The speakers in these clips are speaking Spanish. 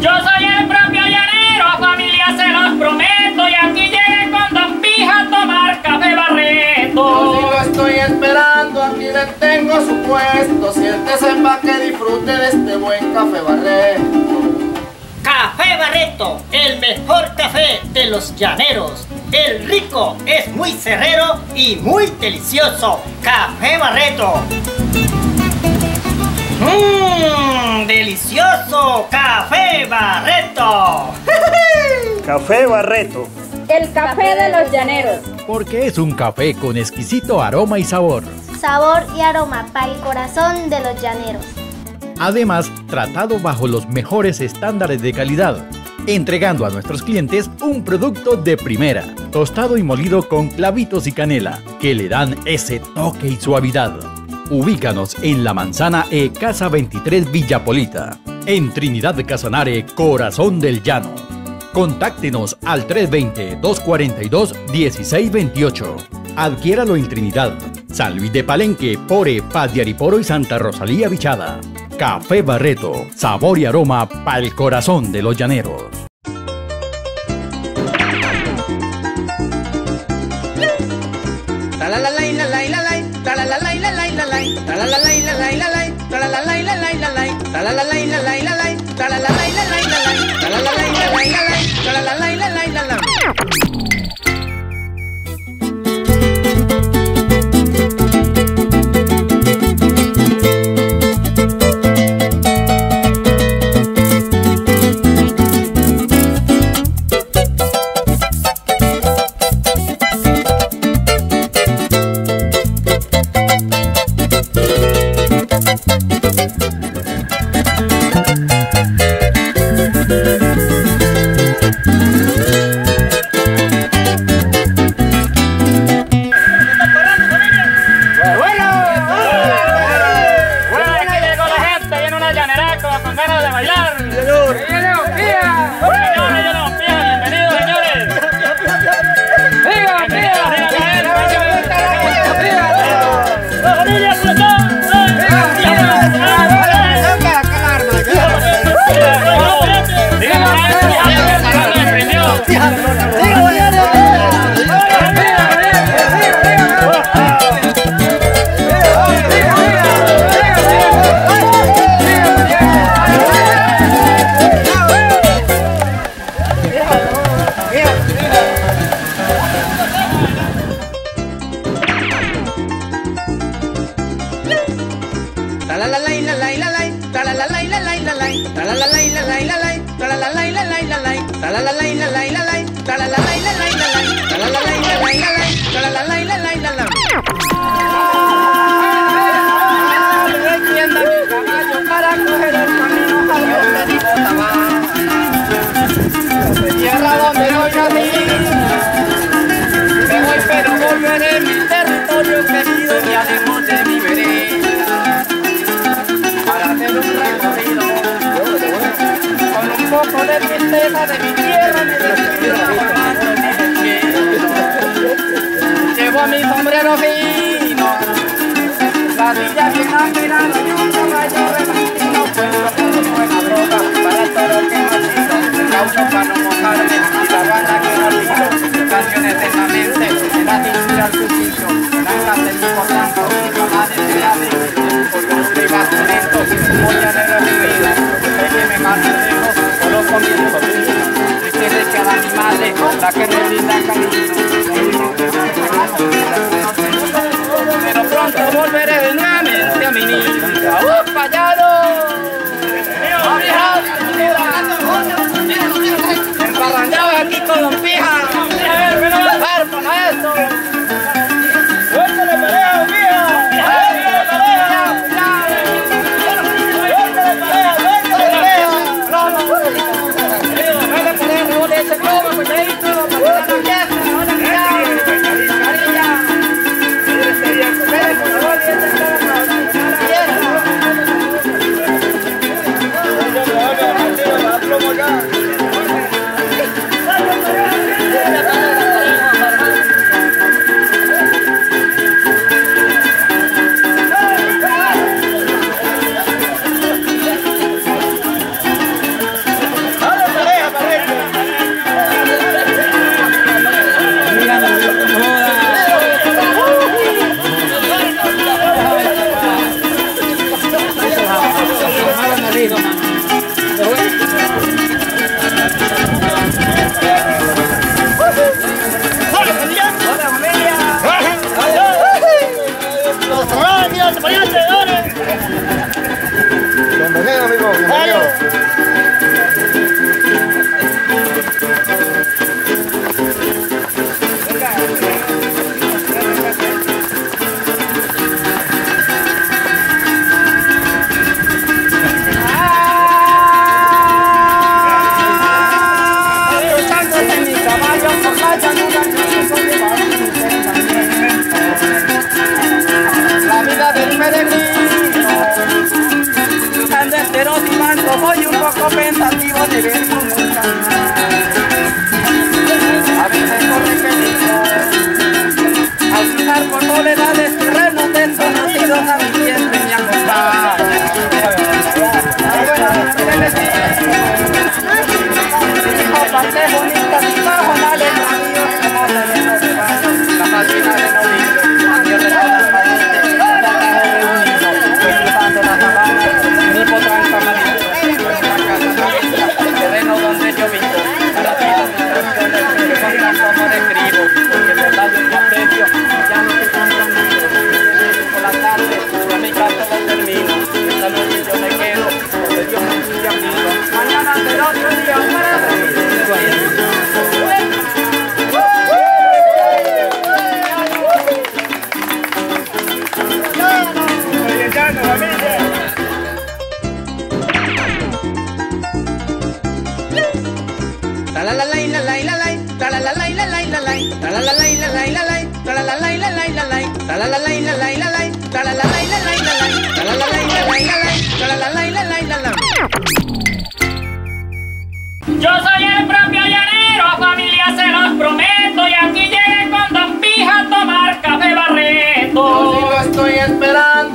Yo soy el propio llanero, familia, se los prometo. Y aquí llegué con Don Pija a tomar café barreto. Yo lo estoy esperando, aquí le tengo su puesto. Siéntese pa' que disfrute de este buen café barreto. Café Barreto, el mejor café de los llaneros. El rico es muy cerrero y muy delicioso. Café Barreto. Mmm, delicioso. Café Barreto. Café Barreto. El café de los llaneros. Porque es un café con exquisito aroma y sabor. Sabor y aroma para el corazón de los llaneros. Además, tratado bajo los mejores estándares de calidad, entregando a nuestros clientes un producto de primera, tostado y molido con clavitos y canela, que le dan ese toque y suavidad. Ubícanos en la manzana E Casa 23 Villapolita, en Trinidad de Casanare, Corazón del Llano. Contáctenos al 320-242-1628. Adquiéralo en Trinidad, San Luis de Palenque, Pore, Padiariporo y Santa Rosalía Bichada. Café Barreto, sabor y aroma para el corazón de los llaneros. Con un poco de de mi tierra el cielo. Llevo mi sombrero fino, la villa bien afilada y un caballo repentino, puesto con buena droga para toro que nacido, caucho para no mojarme y la banda que no olvido, canción eternamente, en la cintura al cuchillo, blancas de mi tanto, y jamás de la porque un privato lento, mi familia, triste de cada animal, la que me brinda cariño, pero pronto volveré nuevamente a mi niña. ¡Uh, payado! Emparrandado aquí con los pijas. ¡Cuerpo, maestro! ¡Suéltale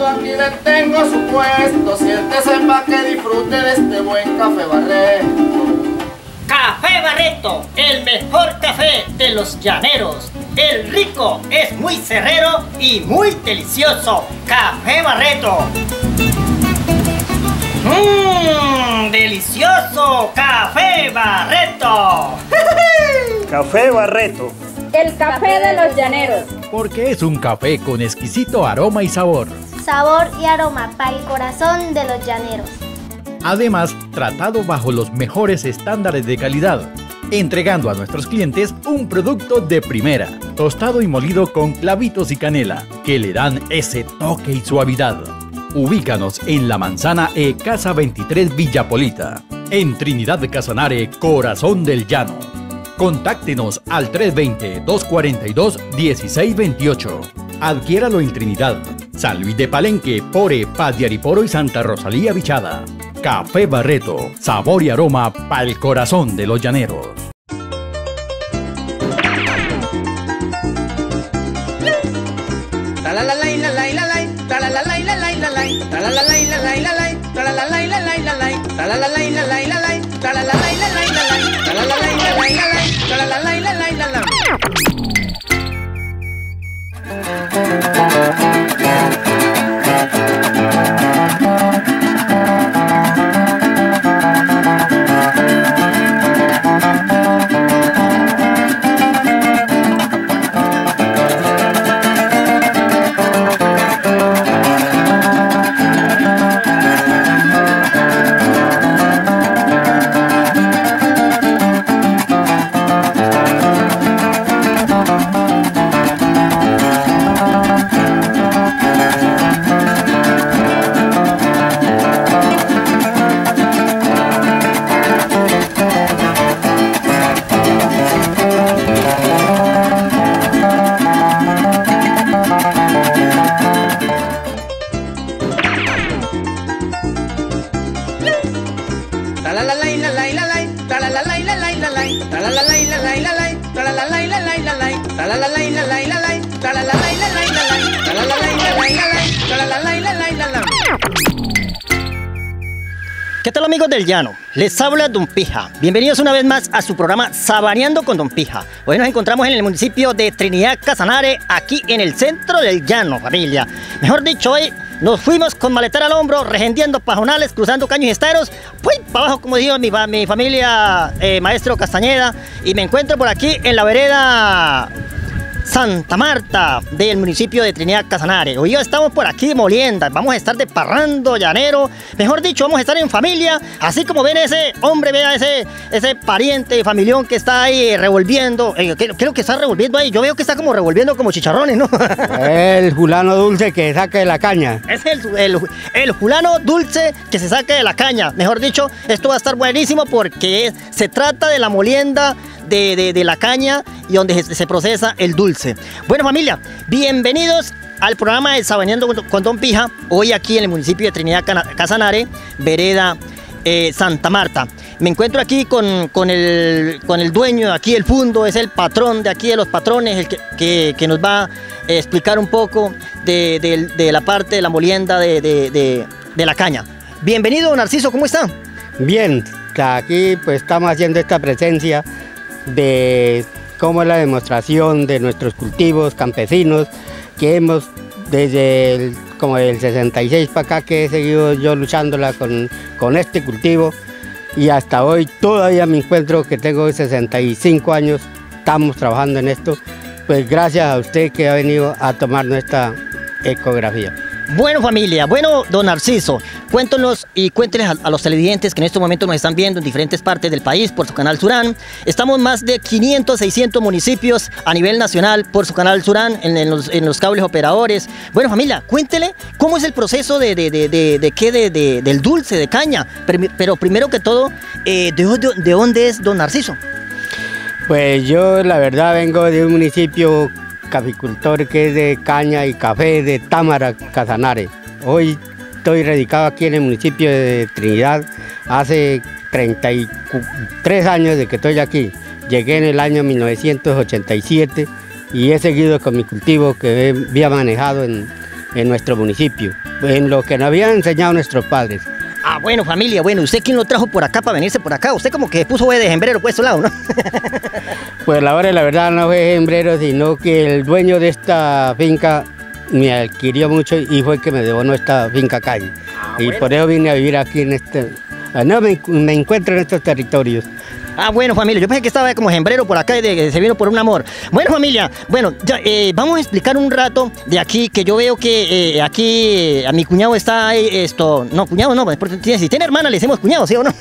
aquí le tengo su puesto. Siéntese pa' que disfrute de este buen café Barreto. Café Barreto, el mejor café de los llaneros. El rico es muy cerrero y muy delicioso. Café Barreto. Mmm, delicioso. Café Barreto. Café Barreto. El café de los llaneros. Porque es un café con exquisito aroma y sabor. Sabor y aroma para el corazón de los llaneros. Además, tratado bajo los mejores estándares de calidad, entregando a nuestros clientes un producto de primera, tostado y molido con clavitos y canela, que le dan ese toque y suavidad. Ubícanos en la Manzana E Casa 23 Villapolita, en Trinidad de Casanare, Corazón del Llano. Contáctenos al 320-242-1628. Adquiéralo en Trinidad, San Luis de Palenque, Pore, Padiariporo y Santa Rosalía Bichada. Café Barreto, sabor y aroma para el corazón de los llaneros. Música Les habla Don Pija. Bienvenidos una vez más a su programa Sabaneando con Don Pija. Hoy nos encontramos en el municipio de Trinidad Casanare, aquí en el centro del llano, familia. Mejor dicho, hoy nos fuimos con maletera al hombro, regendiendo pajonales, cruzando caños y esteros, pues para abajo, como dijo mi, mi familia, eh, maestro Castañeda, y me encuentro por aquí en la vereda Santa Marta del municipio de Trinidad Casanare. Hoy estamos por aquí molienda, vamos a estar de parrando, llanero, mejor dicho, vamos a estar en familia, así como ven ese hombre, vea ese, ese pariente, familión que está ahí revolviendo, eh, ¿qué, qué es lo que está revolviendo ahí? Yo veo que está como revolviendo como chicharrones, ¿no? El fulano dulce que saca de la caña. Es el, el, el fulano dulce que se saque de la caña. Mejor dicho, esto va a estar buenísimo porque se trata de la molienda de, de, la caña y donde se, procesa el dulce. Bueno familia, bienvenidos al programa de Sabaneando con, Don Pija, hoy aquí en el municipio de Trinidad Casanare, vereda eh, Santa Marta. Me encuentro aquí con, con, el, con el dueño de aquí del fundo, es el patrón de aquí de los patrones, el que, que, que nos va a explicar un poco de, de, de, la parte de la molienda de, de la caña. Bienvenido Narciso, ¿cómo está? Bien, aquí pues estamos haciendo esta presencia de cómo es la demostración de nuestros cultivos campesinos que hemos desde el, como el 66 para acá que he seguido yo luchándola con, con este cultivo y hasta hoy todavía me encuentro que tengo 65 años, estamos trabajando en esto, pues gracias a usted que ha venido a tomar nuestra ecografía. Bueno familia, bueno don Narciso, cuéntanos y cuénteles a, los televidentes que en este momento nos están viendo en diferentes partes del país por su canal Surán. Estamos más de 500, 600 municipios a nivel nacional por su canal Surán en, los, cables operadores. Bueno familia, cuéntele cómo es el proceso de, de, de, qué, de, de, del dulce, de caña. Pero, pero primero que todo, eh, de, dónde es don Narciso? Pues yo la verdad vengo de un municipio caficultor que es de caña y café de Támara, Casanare. Hoy estoy radicado aquí en el municipio de Trinidad hace 33 años de que estoy aquí. Llegué en el año 1987 y he seguido con mi cultivo que había manejado en, en nuestro municipio, en lo que nos habían enseñado nuestros padres. Ah, bueno, familia, bueno, ¿usted quién lo trajo por acá para venirse por acá? Usted como que puso de hembrero por ese lado, ¿no? Pues la hora, la verdad, no fue hembrero, sino que el dueño de esta finca me adquirió mucho y fue el que me devolvió esta finca calle. y por eso vine a vivir aquí en este... ah, No, me, me encuentro en estos territorios. Ah, bueno, familia, yo pensé que estaba como hembrero por acá y de que se vino por un amor. Bueno, familia, bueno, ya, eh, vamos a explicar un rato de aquí, que yo veo que eh, aquí eh, a mi cuñado está esto, no, cuñado no, porque si tiene hermana le decimos cuñado, ¿sí o no?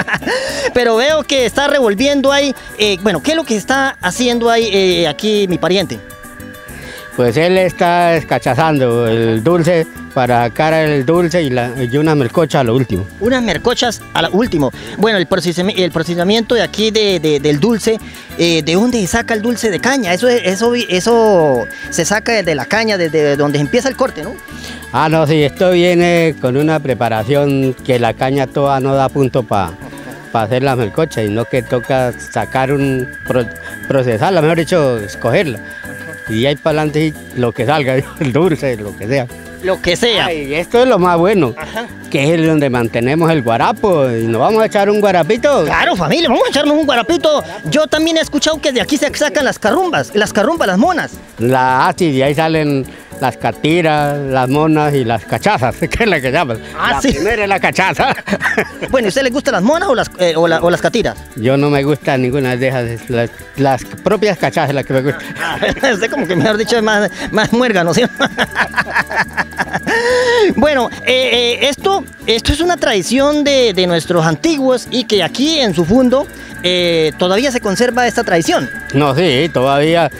Pero veo que está revolviendo ahí, bueno, ¿qué es lo que está haciendo ahí aquí mi pariente? Pues él está escachazando el dulce para sacar el dulce y, la, y una melcocha a lo último. Unas mercochas a lo último. Bueno, el, procesami- el procesamiento de aquí de, de- del dulce, eh, ¿de dónde se saca el dulce de caña? Eso, es- eso, eso se saca de la caña, desde donde empieza el corte, ¿no? Ah, no, sí, esto viene con una preparación que la caña toda no da punto para hacer la melcocha, y no que toca sacar un, pro- procesarla, mejor dicho, escogerla. Y ahí para adelante lo que salga, el dulce, lo que sea. Lo que sea. Ay, esto es lo más bueno, Ajá. que es donde mantenemos el guarapo, y nos vamos a echar un guarapito. Claro, familia, vamos a echarnos un guarapito. Yo también he escuchado que de aquí se sacan las carrumbas, las carrumbas, las monas. La, ah, sí, y ahí salen las catiras, las monas y las cachazas, que es la que llaman. Ah, la sí. primera es la cachaza. Bueno, ¿y a usted le gustan las monas o las, eh, o, la- o las catiras? Yo no me gusta ninguna de esas, las, las propias cachazas las que me gustan. Usted como que mejor dicho es más, más muérgano, ¿sí? bueno, eh, eh, esto, esto es una tradición de, de nuestros antiguos y que aquí en su fondo eh, todavía se conserva esta tradición. No, sí, todavía,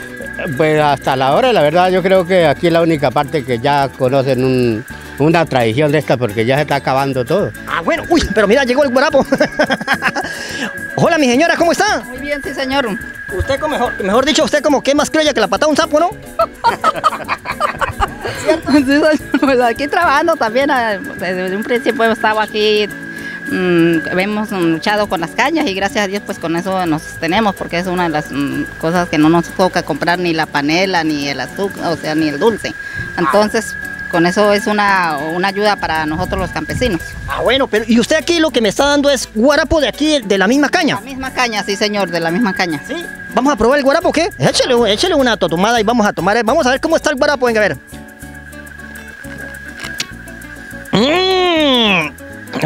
pues hasta la hora, la verdad, yo creo que aquí es la única parte que ya conocen un- una tradición de esta porque ya se está acabando todo. Ah, bueno, uy, pero mira, llegó el guarapo. Hola, mi señora, ¿cómo está? Muy bien, sí, señor. Usted, como mejor, mejor dicho, usted como que más criolla que la patada de un sapo, ¿no? Sí, señor. Pues aquí trabajando también. ah, Desde un principio hemos estado aquí. Mm, hemos mm, luchado con las cañas y gracias a Dios pues con eso nos tenemos porque es una de las mm, cosas que no nos toca comprar ni la panela ni el azúcar, o sea, ni el dulce. Entonces, con eso es una, una ayuda para nosotros los campesinos. Ah, bueno, pero y usted aquí lo que me está dando es guarapo de aquí, de la misma caña. La misma caña, sí señor, de la misma caña. ¿Sí? ¿Vamos a probar el guarapo qué? Échale, échale una totumada y vamos a tomar. eh, Vamos a ver cómo está el guarapo, venga a ver.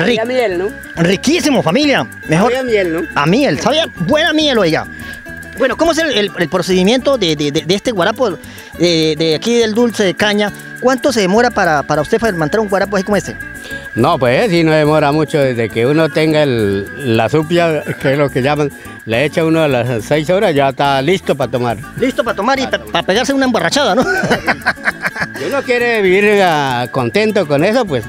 Había miel, ¿no? riquísimo, familia. Mejor. Había miel, ¿no? A miel, sabía buena miel, oiga. Bueno, ¿cómo es el, el- el procedimiento de, de- de- de este guarapo, de, de aquí del dulce de caña? ¿Cuánto se demora para, para usted fermentar un guarapo así como este? No, pues sí, no demora mucho desde que uno tenga el- la supia, que es lo que llaman, le echa uno a las seis horas, ya está listo para tomar. Listo para tomar y para pegarse una emborrachada, ¿no? Si uno quiere vivir ah, contento con eso, pues,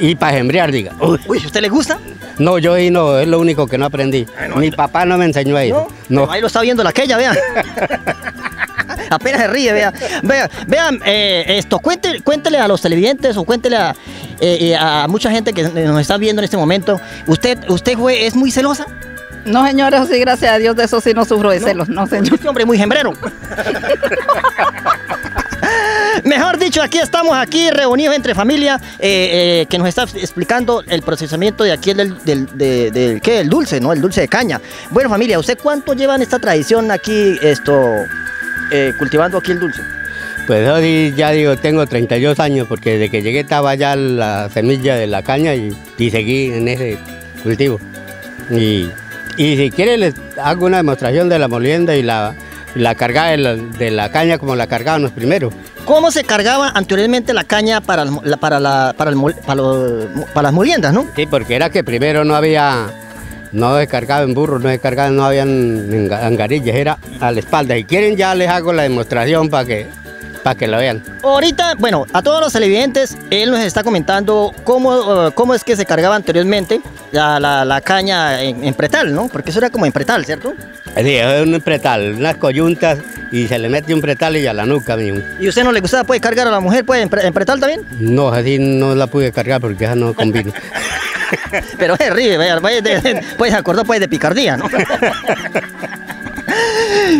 y para embrear, diga. Uy, Uy, ¿a usted le gusta? No, yo ahí no, es lo único que no aprendí. Mi papá no me enseñó a eso. No. No. Ahí lo está viendo la aquella, vean. Apenas se ríe, vean. Vean, vean eh, esto, cuente- cuéntele a los televidentes o cuéntele a, eh, eh, a mucha gente que nos está viendo en este momento. ¿Usted, usted fue, es muy celosa? No, señor, eso sí, gracias a Dios, de eso sí no sufro de celos, no, señor. Este hombre muy gembrero. Mejor dicho, aquí estamos aquí reunidos entre familia eh, eh, que nos está explicando el procesamiento de aquí del, del, de- del- ¿qué? el dulce, ¿no? El dulce de caña. Bueno, familia, ¿usted cuánto llevan esta tradición aquí, esto, eh, cultivando aquí el dulce? Pues di- ya digo, tengo 32 años porque desde que llegué estaba ya la semilla de la caña y, y seguí en ese cultivo. Y, y si quieren les hago una demostración de la molienda y la, la cargada de la, de la caña como la cargaban los primeros. ¿Cómo se cargaba anteriormente la caña para, la- para, la, para, el para, los- para las moliendas, no? Sí, porque era que primero no había, no descargaba en burros, no descargaba, no habían angarillas, era a la espalda. Y quieren ya les hago la demostración para que, para que lo vean. Ahorita, bueno, a todos los televidentes, él nos está comentando cómo, eh, cómo es que se cargaba anteriormente la, la- la caña en, en pretal, ¿no? Porque eso era como en pretal, ¿cierto? Sí, es un pretal, unas coyuntas y se le mete un pretal y a la nuca mismo. ¿Y usted no le gustaba, puede cargar a la mujer, puede en, pre- en pretal también? No, así no la pude cargar porque esa no combina. Pero es ríe, vaya, vaya, pues acordó pues de picardía, ¿no?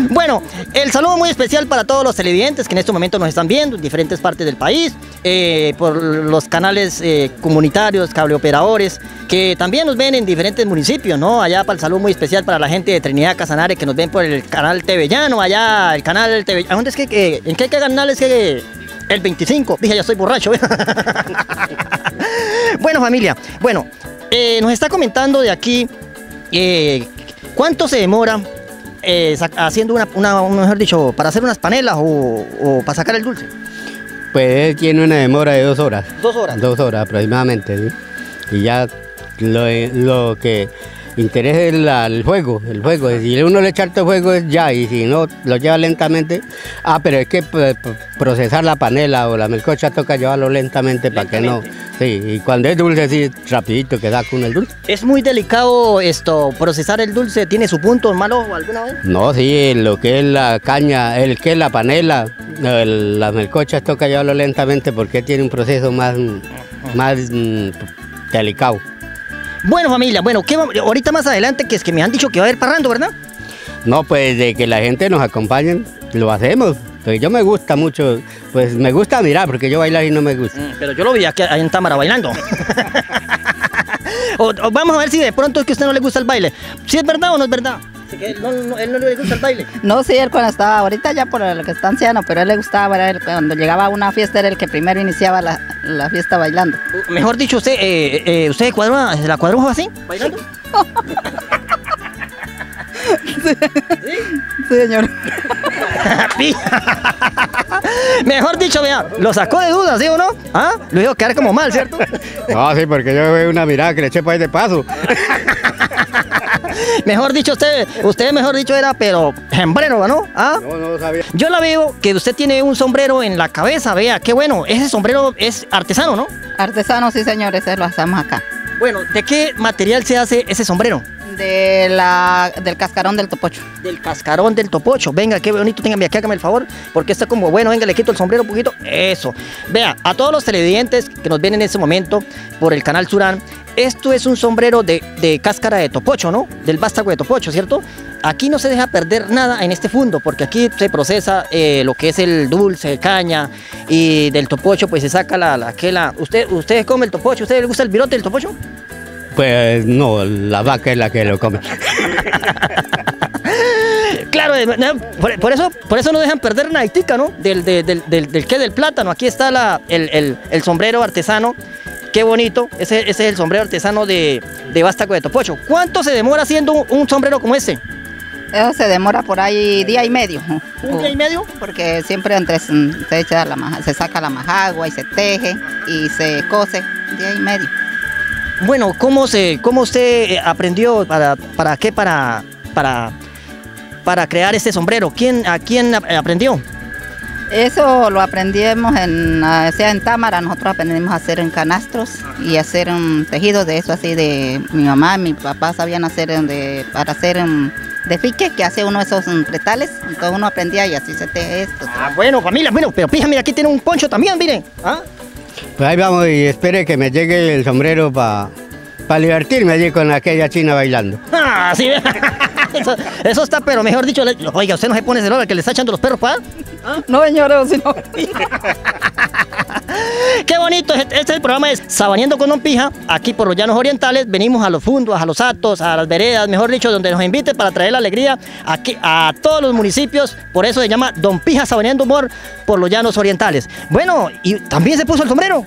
Bueno, el saludo muy especial para todos los televidentes que en este momento nos están viendo en diferentes partes del país, eh, por los canales eh, comunitarios, cableoperadores, que también nos ven en diferentes municipios, ¿no? Allá para el saludo muy especial para la gente de Trinidad Casanare que nos ven por el canal TV Llano, allá el canal ¿A dónde es que, en qué canal es que el 25? Dije, ya estoy borracho. bueno, familia, bueno, eh, nos está comentando de aquí eh, cuánto se demora eh, haciendo una, una- un- mejor dicho, para hacer unas panelas o, o para sacar el dulce. Pues tiene una demora de dos horas. Dos horas. Dos horas aproximadamente. ¿sí? Y ya lo, lo que interesa es la- el fuego, el fuego. Si uno le echa harto fuego es ya, y si no, lo lleva lentamente. Ah, pero es que p- procesar la panela o la melcocha toca llevarlo lentamente, para que no. Sí, y cuando es dulce, sí, rapidito que saca uno el dulce. Es muy delicado esto, procesar el dulce, ¿tiene su punto malo alguna vez? No, sí, lo que es la caña, el que es la panela, el- las melcochas toca llevarlo lentamente porque tiene un proceso más, más mm, delicado. Bueno, familia, bueno, ¿qué va- ahorita más adelante, que es que me han dicho que va a haber parrando, ¿verdad? No, pues de que la gente nos acompañe, lo hacemos. Pues yo me gusta mucho, pues me gusta mirar porque yo bailar y no me gusta. Pero yo lo vi aquí en Támara bailando. O- o vamos a ver si de pronto es que a usted no le gusta el baile. ¿Si es verdad o no es verdad? Sí, que él no, no- él no le gusta el baile. No, sí, él cuando estaba, ahorita ya por el que está anciano, pero a él le gustaba, era él, cuando llegaba a una fiesta era el que primero iniciaba la, la fiesta bailando. Mejor dicho, usted, eh, eh, ¿usted cuadró, la cuadró así? ¿Bailando? Sí, señor. Mejor dicho, vea, lo sacó de dudas, ¿sí o no? ¿Ah? Lo dijo quedar como mal, ¿cierto? No, sí, porque yo veo una mirada que le eché por ahí de paso. Mejor dicho, usted, usted mejor dicho era, pero hembrero, ¿no? ¿Ah? No, no sabía. Yo la veo que usted tiene un sombrero en la cabeza, vea, qué bueno. Ese sombrero es artesano, ¿no? Artesano, sí, señor, ese lo hacemos acá. Bueno, ¿de qué material se hace ese sombrero? De del cascarón del topocho. Del cascarón del topocho. Venga, qué bonito, téngame aquí, hágame el favor, porque está como, bueno, venga, le quito el sombrero un poquito. Eso. Vea, a todos los televidentes que nos ven en este momento por el canal Surán, esto es un sombrero de, de cáscara de topocho, ¿no? Del vástago de topocho, ¿cierto? Aquí no se deja perder nada en este fundo, porque aquí se procesa eh, lo que es el dulce, caña, y del topocho pues se saca la, la, que la... ¿Usted, ¿Usted come el topocho? ¿Usted le gusta el virote del topocho? Pues no, la vaca es la que lo come. Claro, por, por eso, por eso no dejan perder una haitica, ¿no? Del, del, del, del, del qué, del plátano. Aquí está la, el, el, el sombrero artesano. Qué bonito. Ese, ese es el sombrero artesano de, de Vástago de Topocho. ¿Cuánto se demora haciendo un, un sombrero como este? Eso se demora por ahí día y medio. ¿Un día y medio? Porque siempre entre, se, echa la maja- se saca la majagua y se teje y se cose día y medio. Bueno, ¿cómo, se, cómo usted eh, aprendió? ¿Para, para qué? Para, para, para crear este sombrero. ¿Quién, ¿A quién ap- aprendió? Eso lo aprendimos en, ah, sea en Támara, nosotros aprendimos a hacer en canastros y hacer un tejido de eso así de mi mamá y mi papá sabían hacer de, para hacer de fique, que hace uno de esos pretales, entonces uno aprendía y así se teje esto. Ah, bueno, familia, bueno, pero fíjame, aquí tiene un poncho también, miren. ¿Ah? Pues ahí vamos y espere que me llegue el sombrero para divertirme allí con aquella china bailando. Ah, sí. Eso, eso está, pero mejor dicho, le- oiga, usted no se pone celoso que le está echando los perros para. No, señor, sino... Qué bonito, este este es el programa de Sabaneando con Don Pija, aquí por los llanos orientales, venimos a los fundos, a los atos, a las veredas, mejor dicho, donde nos invite para traer la alegría aquí a todos los municipios, por eso se llama Don Pija Sabaneando Humor por los llanos orientales. Bueno, y también se puso el sombrero.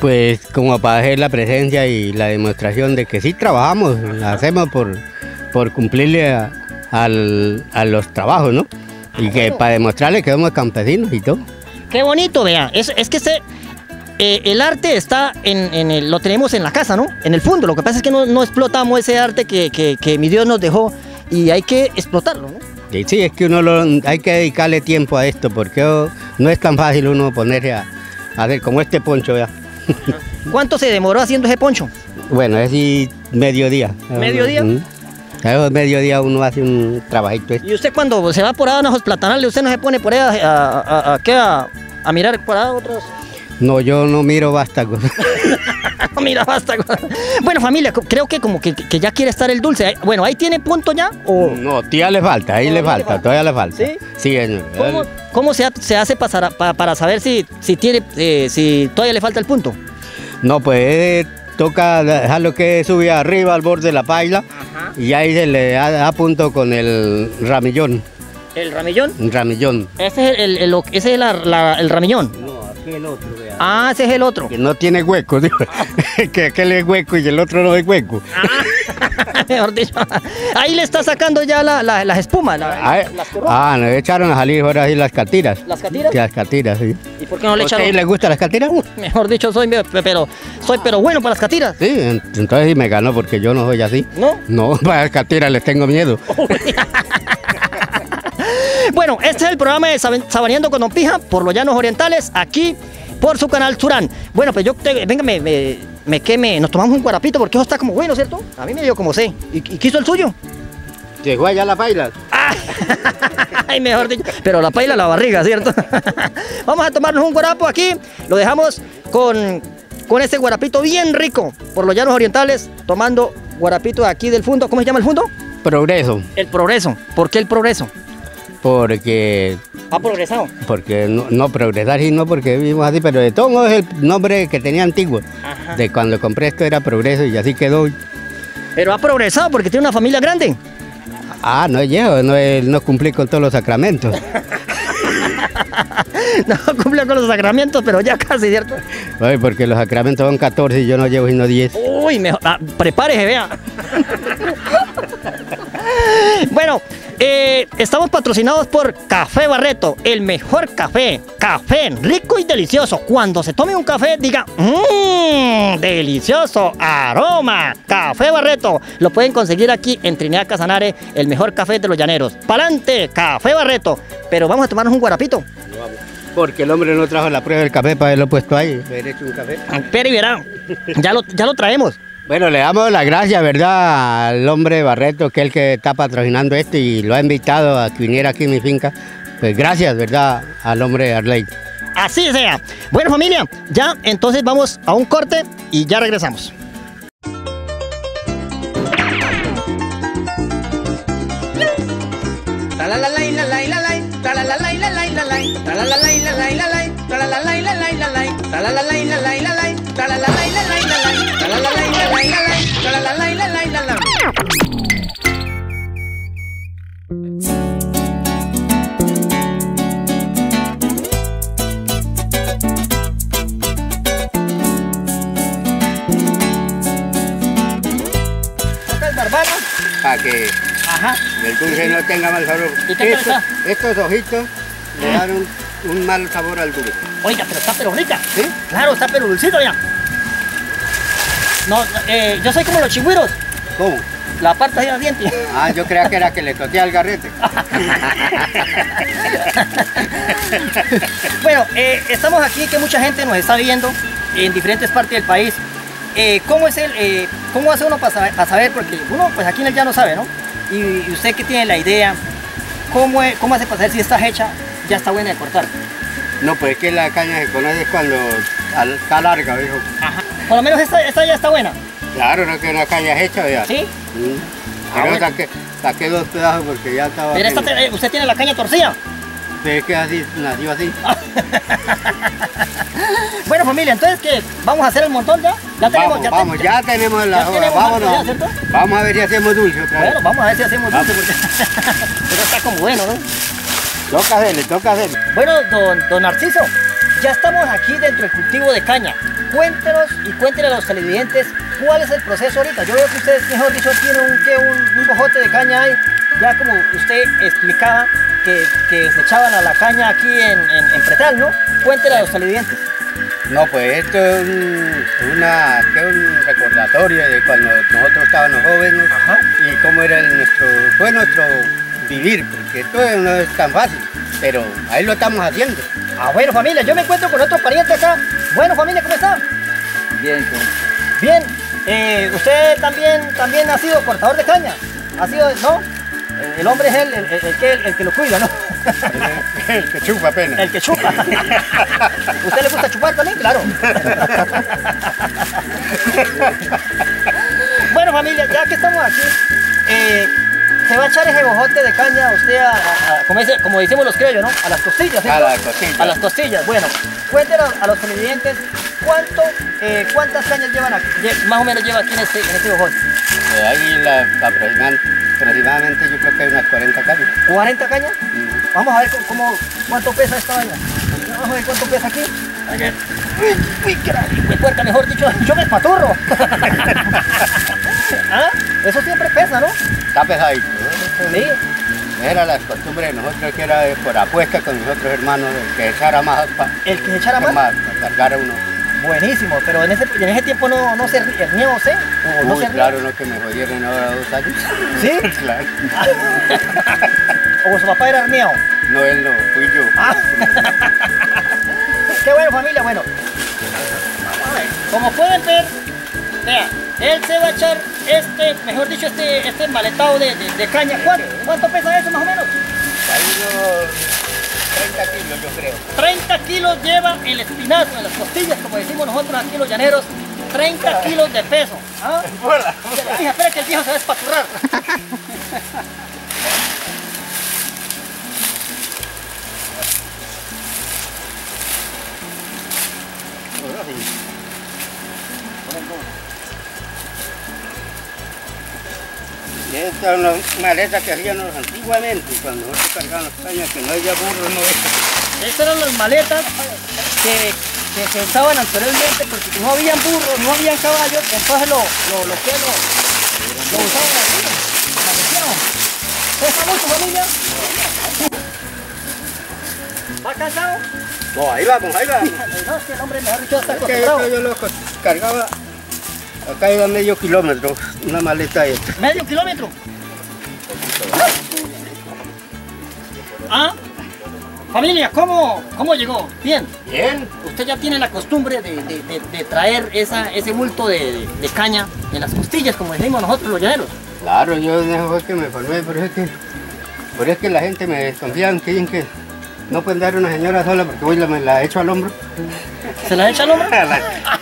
Pues como para hacer la presencia y la demostración de que sí trabajamos, la hacemos por, por cumplirle a, al- a los trabajos, ¿no? Y que para demostrarle que somos campesinos y todo. Qué bonito, vea, es, es que este, eh, el arte está en, en el- lo tenemos en la casa, ¿no? En el fondo, lo que pasa es que no, no explotamos ese arte que, que- que mi Dios nos dejó y hay que explotarlo, ¿no? Sí, es que uno lo- hay que dedicarle tiempo a esto porque no es tan fácil uno ponerse a, a hacer como este poncho ya. ¿Cuánto se demoró haciendo ese poncho? Bueno, es así mediodía. ¿Mediodía? Mm. A mediodía uno hace un trabajito este. ¿Y usted cuando se va por ahí a unos platanales, usted no se pone por ahí a, a, a- a mirar por ahí otros? No, yo no miro vástagos. Mira, basta. Bueno, familia, creo que como que, que ya quiere estar el dulce. Bueno, ahí tiene punto ya. ¿O No, todavía le falta, ahí le Todavía le falta, falta. todavía le falta. ¿Sí? Sí, señor. cómo, cómo se, ha- se hace pasar a- pa- para saber si, si tiene, eh, si todavía le falta el punto? No, pues eh, toca dejarlo que sube arriba al borde de la paila y ahí se le da, punto con el ramillón. ¿El ramillón? Un ramillón. Ese es el, el- el- ese es la- la- el ramillón. No, aquí el otro, vea. Ah, ese es el otro. Que no tiene hueco, digo. que aquel es hueco y el otro no es hueco. Ah, mejor dicho. Ahí le está sacando ya la- la- las espumas, la- Ah, las, ah, nos echaron a salir ahora sí las catiras. ¿Las catiras? Sí, las catiras, sí. ¿Y por qué no le ¿A usted echaron? le gustan las catiras? Mejor dicho, soy pero soy pero bueno para las catiras. Sí, en- entonces sí me ganó porque yo no soy así. ¿No? No, para las catiras les tengo miedo. Bueno, este es el programa de Sab- Sabaneando con Don Pija por los Llanos Orientales, aquí por su canal Turán. Bueno, pues yo, te- venga, me, me, me queme, nos tomamos un guarapito porque eso está como bueno, ¿cierto? A mí me dio como sé. ¿Y, y qué hizo el suyo? Llegó allá la paila. Ay, mejor dicho. Pero la paila la barriga, ¿cierto? Vamos a tomarnos un guarapo aquí. Lo dejamos con, con ese guarapito bien rico por los Llanos Orientales, tomando guarapito aquí del fondo. ¿Cómo se llama el fondo? Progreso, El progreso. ¿Por qué el progreso? Porque Ha progresado. porque no, no progresar y no porque vivimos así, pero de todos modos es el nombre que tenía antiguo. Ajá. De cuando compré esto era progreso y así quedó. Pero ha progresado porque tiene una familia grande. Ah, no llego, no, no cumplí con todos los sacramentos. No cumple con los sacramentos, pero ya casi, ¿cierto? Oye, porque los sacramentos son 14 y yo no llevo sino 10. Uy, mejor, ah, prepárese, vea. bueno, eh, estamos patrocinados por Café Barreto, el mejor café. Café rico y delicioso. Cuando se tome un café, diga, mmm, delicioso, aroma. Café Barreto. Lo pueden conseguir aquí en Trinidad Casanare, el mejor café de los llaneros. ¡Palante! Café Barreto. Pero vamos a tomarnos un guarapito. Porque el hombre no trajo la prueba del café para haberlo puesto ahí, un café. Espera y verá. Ya lo, ya lo traemos. Bueno, le damos las gracias, ¿verdad?, al hombre Barreto, que es el que está patrocinando esto y lo ha invitado a que viniera aquí a mi finca. Pues gracias, ¿verdad?, al hombre Arley. Así sea. Bueno, familia, ya entonces vamos a un corte y ya regresamos. Para que Ajá. el dulce no tenga mal sabor. ¿Y qué tal Estos, ojitos le dan un, un mal sabor al dulce. Oiga, pero está pero rica. ¿Sí? Claro, está pero dulcito ya. No, eh, yo soy como los chigüiros. ¿Cómo? La parte de los dientes. Ah, yo creía que era que le toqué al garrete. Bueno, eh, estamos aquí que mucha gente nos está viendo en diferentes partes del país. Eh, ¿Cómo es el, eh, cómo hace uno para saber, para saber? Porque uno, pues aquí en el llano sabe, ¿no? Y, y usted que tiene la idea, ¿cómo, es- ¿cómo hace para saber si está hecha, ya está buena de cortar? No, pues es que la caña se conoce cuando está larga, viejo. Ajá. Por lo menos esta, esta ya está buena, Claro, no que una caña hecha, vea. ¿sí? Mm. Ah, Pero bueno. saqué, saqué dos pedazos porque ya estaba. Pero esta eh, usted tiene la caña torcida. Pero es que así, nació así. Bueno, familia, entonces, ¿qué? ¿Vamos a hacer el montón ya? Ya tenemos, vamos, ya vamos, ya tenemos la ya tenemos vámonos. ya, vamos a ver si hacemos dulce otra vez. Bueno, vamos a ver si hacemos dulce porque pero está como bueno, ¿no? Toca hacerle, toca hacerle. Bueno, don, don Narciso, ya estamos aquí dentro del cultivo de caña. Cuéntenos y cuéntenle a los televidentes cuál es el proceso ahorita. Yo veo que ustedes, mejor dicho, tienen un, ¿qué? un, un bojote de caña ahí. Ya como usted explicaba que, que se echaban a la caña aquí en, en, en Pretal, ¿no? Cuéntenle a los televidentes. No, pues esto es un, una, que un recordatorio de cuando nosotros estábamos jóvenes Ajá. y cómo era el nuestro, fue nuestro, vivir, porque esto no es tan fácil, pero ahí lo estamos haciendo. Ah, bueno, familia, yo me encuentro con otro pariente acá. Bueno, familia, ¿cómo está? Bien, Bien. Eh, ¿Usted también, también ha sido cortador de caña? ¿Ha sido, no? Eh, El hombre es él, el, el- el que, el que lo cuida, ¿no? El que chupa apenas. El que chupa. ¿Usted le gusta chupar también? Claro. bueno, familia, ya que estamos aquí, eh, se va a echar ese bojote de caña usted a, a- a- como, dice- como decimos los criollos, ¿no? A las costillas. A las costillas. A las costillas. Bueno, cuéntenos a los televidentes cuánto, eh, cuántas cañas llevan aquí, más o menos lleva aquí en este, en este bojote. Eh, ahí la, aproximadamente yo creo que hay unas 40 cañas. ¿40 cañas? Vamos a ver cómo, cuánto pesa esta vaina. Vamos a ver cuánto pesa aquí. Uy, uy, qué qué puerca, mejor dicho, yo me espaturro. ¿Ah? Eso siempre pesa, ¿no? Está pesadito. ¿no? Sí. Era la costumbre de nosotros que era por apuesta con nosotros hermanos, el que echara más para El que echara más. para cargar a uno. Buenísimo, pero en ese, en ese tiempo no, no se hernió, ¿sí? O no Uy, se claro, no que me jodieron ahora dos años. ¿Sí? claro. O su papá era herniado. No, él no, fui yo. Ah. Qué bueno familia, bueno. Como pueden ver, vea, él se va a echar este, mejor dicho, este, este maletado de, de- de caña. ¿Cuánto, ¿Cuánto pesa eso más o menos? Unos 30 kilos, yo creo. 30 kilos lleva el espinazo en las costillas, como decimos nosotros aquí los llaneros. 30 kilos de peso. ¿Ah? Espera que el viejo se va a espaturrar. estas son las maletas que hacíamos antiguamente, cuando nosotros cargábamos cañas, que no había burro, no había. Estas eran las maletas que, que se usaban anteriormente porque no habían burros, no habían caballos, entonces lo, lo, lo que lo, lo usaban así, maleteaban. ¿Pesa mucho familia? ¿Va cansado? No, ahí vamos, ahí vamos. No, es que el hombre mejor dicho está Es que acostumbrado. yo, yo lo cargaba, acá iba medio kilómetro, una maleta esta. Medio kilómetro. Ah, familia, ¿cómo, cómo llegó? Bien. Bien. Usted ya tiene la costumbre de, de- de- de traer esa, ese bulto de, caña en las costillas, como decimos nosotros los llaneros. Claro, yo fue que me formé, pero es que, por eso es que la gente me desconfía, que no pueden dar una señora sola porque voy y la- me la echo al hombro. ¿Se la echa al hombro? La-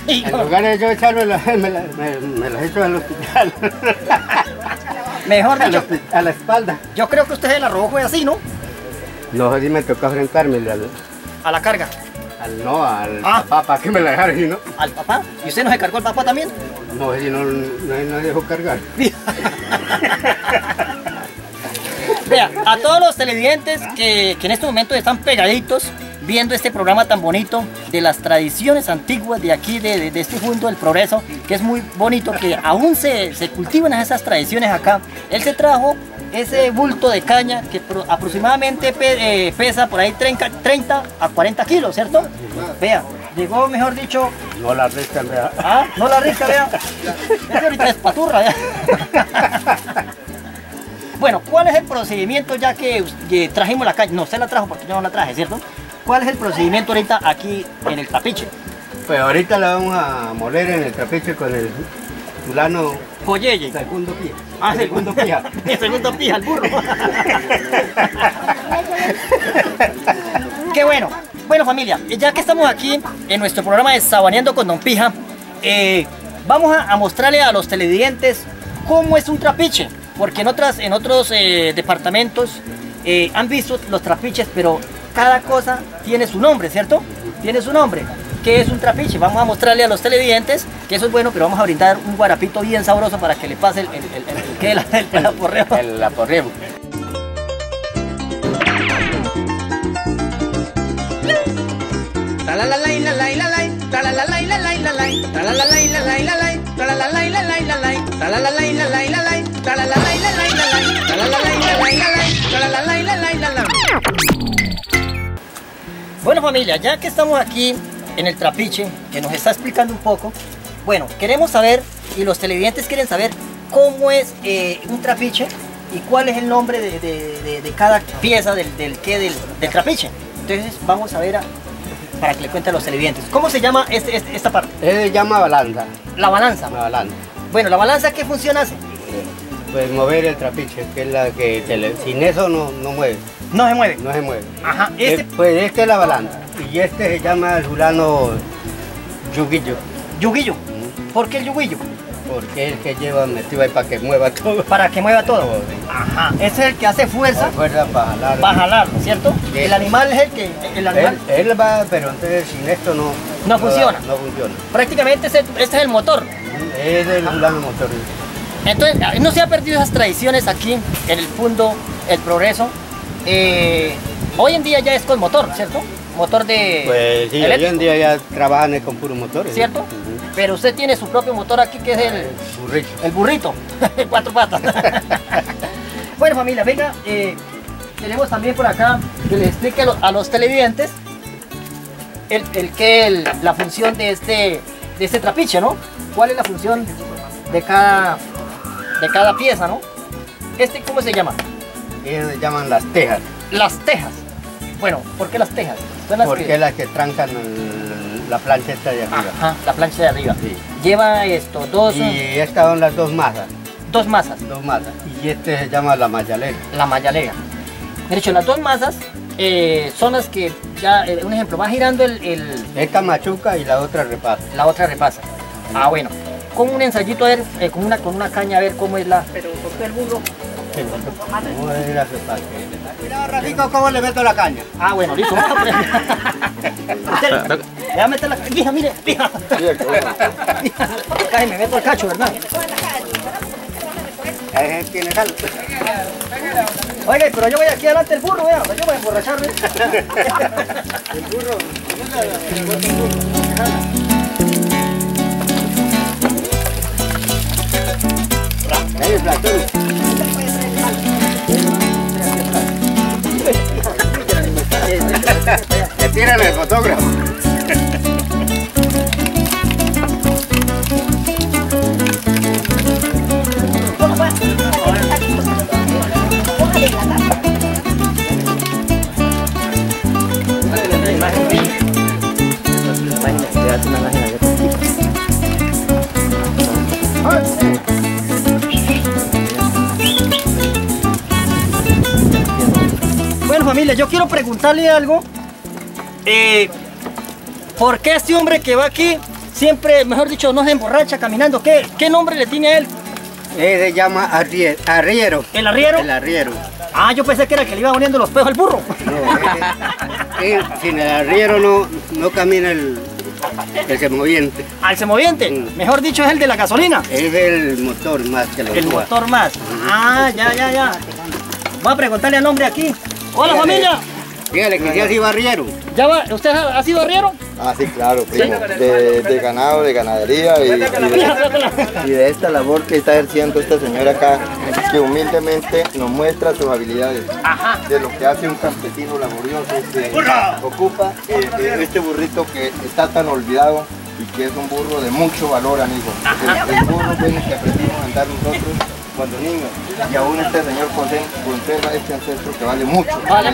Ay, En lugar de yo echarme la, me, la, me, me la echo al hospital. Mejor a, la, dicho, a la espalda. yo creo que usted se la robó fue así, ¿no? No, sí me tocó enfrentarme al, A la carga. al no, al Ah. papá, que me la dejara y no. Al papá. ¿Y usted no se cargó al papá también? No, si no, no, no dejó cargar. Vea, a todos los televidentes que, que en este momento están pegaditos viendo este programa tan bonito de las tradiciones antiguas de aquí, de, de- de este mundo del progreso, que es muy bonito, que aún se, se cultivan esas tradiciones acá. Él se trajo ese bulto de caña que pro- aproximadamente pe- eh, pesa por ahí 30, 30 a 40 kilos, ¿cierto? Vea, llegó, mejor dicho, No la restan, ¿verdad? Ah, no la rica, vea. Ese ahorita es paturra, vea. Bueno, ¿cuál es el procedimiento ya que, que trajimos la caña? No, usted la trajo porque yo no la traje, ¿cierto? ¿Cuál es el procedimiento ahorita aquí en el tapiche? Pues ahorita la vamos a moler en el trapecho con el fulano Joyeye. segundo pie. Ah, segundo pie. El segundo pija, el burro. Qué bueno. Bueno, familia, ya que estamos aquí en nuestro programa de Sabaneando con Don Pija, eh, vamos a, a mostrarle a los televidentes cómo es un trapiche. Porque en, otras, en otros eh, departamentos eh, han visto los trapiches, pero cada cosa tiene su nombre, ¿cierto? Tiene su nombre. ¿Qué es un trapiche? Vamos a mostrarle a los televidentes que eso es bueno, pero vamos a brindar un guarapito bien sabroso para que le pase el, el, el, el- que el- el- el aporreo. El aporreo. Bueno familia, ya que estamos aquí en el trapiche, que nos está explicando un poco, bueno, queremos saber, y los televidentes quieren saber, cómo es eh, un trapiche y cuál es el nombre de, de- de- de cada pieza del, del, qué, del, del trapiche. Entonces vamos a ver a- para que le cuente a los televidentes. ¿Cómo se llama este- este- esta parte? Él se llama balanza. La balanza. La balanza. Bueno, la balanza, ¿qué función hace? Pues mover el trapiche, que es la que le- sin eso no, no mueve, No se mueve. no se mueve. Ajá, este Eh, Pues este es la balanza. Y este se llama el fulano yuguillo, yuguillo. ¿Por qué el yuguillo? porque es el que lleva metido ahí para que mueva todo. Para que mueva todo. Todo, sí. Ajá, ese es el que hace fuerza fuerza para jalar. para jalarlo, ¿cierto? Sí. El animal es el que, el animal Él, él va, pero entonces sin esto no, No funciona. No funciona. prácticamente ese, ese es el motor. Es el fulano motor. Entonces, no se ha perdido esas tradiciones aquí en el Fundo El Progreso. Eh, hoy en día ya es con motor, ¿cierto? Motor de Pues sí, hoy en día ya trabajan con puros motores. ¿cierto? Pero usted tiene su propio motor aquí que es el, Burrito. el burrito, cuatro patas. bueno familia, venga, eh, tenemos también por acá que le explique a los, a los televidentes el, el que el- la función de este, de este trapiche, ¿no? ¿Cuál es la función de cada, de cada pieza, ¿no? Este, ¿cómo se llama? Ellos se llaman las tejas, Las tejas. Bueno, ¿por qué las tejas? Son las porque que- las que trancan el- la plancha esta de arriba. Ajá, la plancha de arriba. Sí. Lleva esto, dos, Y estas son las dos masas, dos masas. dos masas. Y este se llama la mayalera. la mayalega. De hecho, las dos masas eh, son las que ya, eh, un ejemplo, va girando el, el- Esta machuca y la otra repasa. la otra repasa. Ah, bueno. Con un ensayito a ver, eh, con, una, con una caña a ver cómo es la... Pero, ¿por qué el burro? ¿Cómo es? Mira, Rafico, cómo le meto la caña. Ah, bueno, listo. Le va a meter la caña. Fija, mire. Casi me meto el cacho, ¿verdad? Ese tiene cal. Oiga, pero yo voy aquí adelante el burro, vea, yo voy a emborracharme. Ahí el. Le tiran el fotógrafo. Familia, yo quiero preguntarle algo. Eh, ¿Por qué este hombre que va aquí siempre, mejor dicho, no se emborracha caminando? ¿Qué, qué nombre le tiene a él? Ese se llama arrie- arriero. ¿El arriero? El arriero. Ah, yo pensé que era el que le iba poniendo los pejos al burro. No, ese- sin el arriero no, no camina el, el semoviente. Al semoviente. Mm. Mejor dicho, es el de la gasolina. Es el motor más que la El motor más. Ah, ya, ya, ya. Voy a preguntarle al nombre aquí. Hola familia. Dígale que sea así barriero. ¿Ya va? ¿Usted ha, ha sido arriero? Ah, sí, claro, primo. De, de ganado, de ganadería y, y de, y de esta labor que está ejerciendo esta señora acá, que humildemente nos muestra sus habilidades. Ajá. De lo que hace un campesino laborioso que ocupa eh, este burrito que está tan olvidado y que es un burro de mucho valor, amigo. El, el burro bueno que aprendimos a andar nosotros cuando niños. Y aún este señor conse- conserva este ancestro que vale mucho Vale.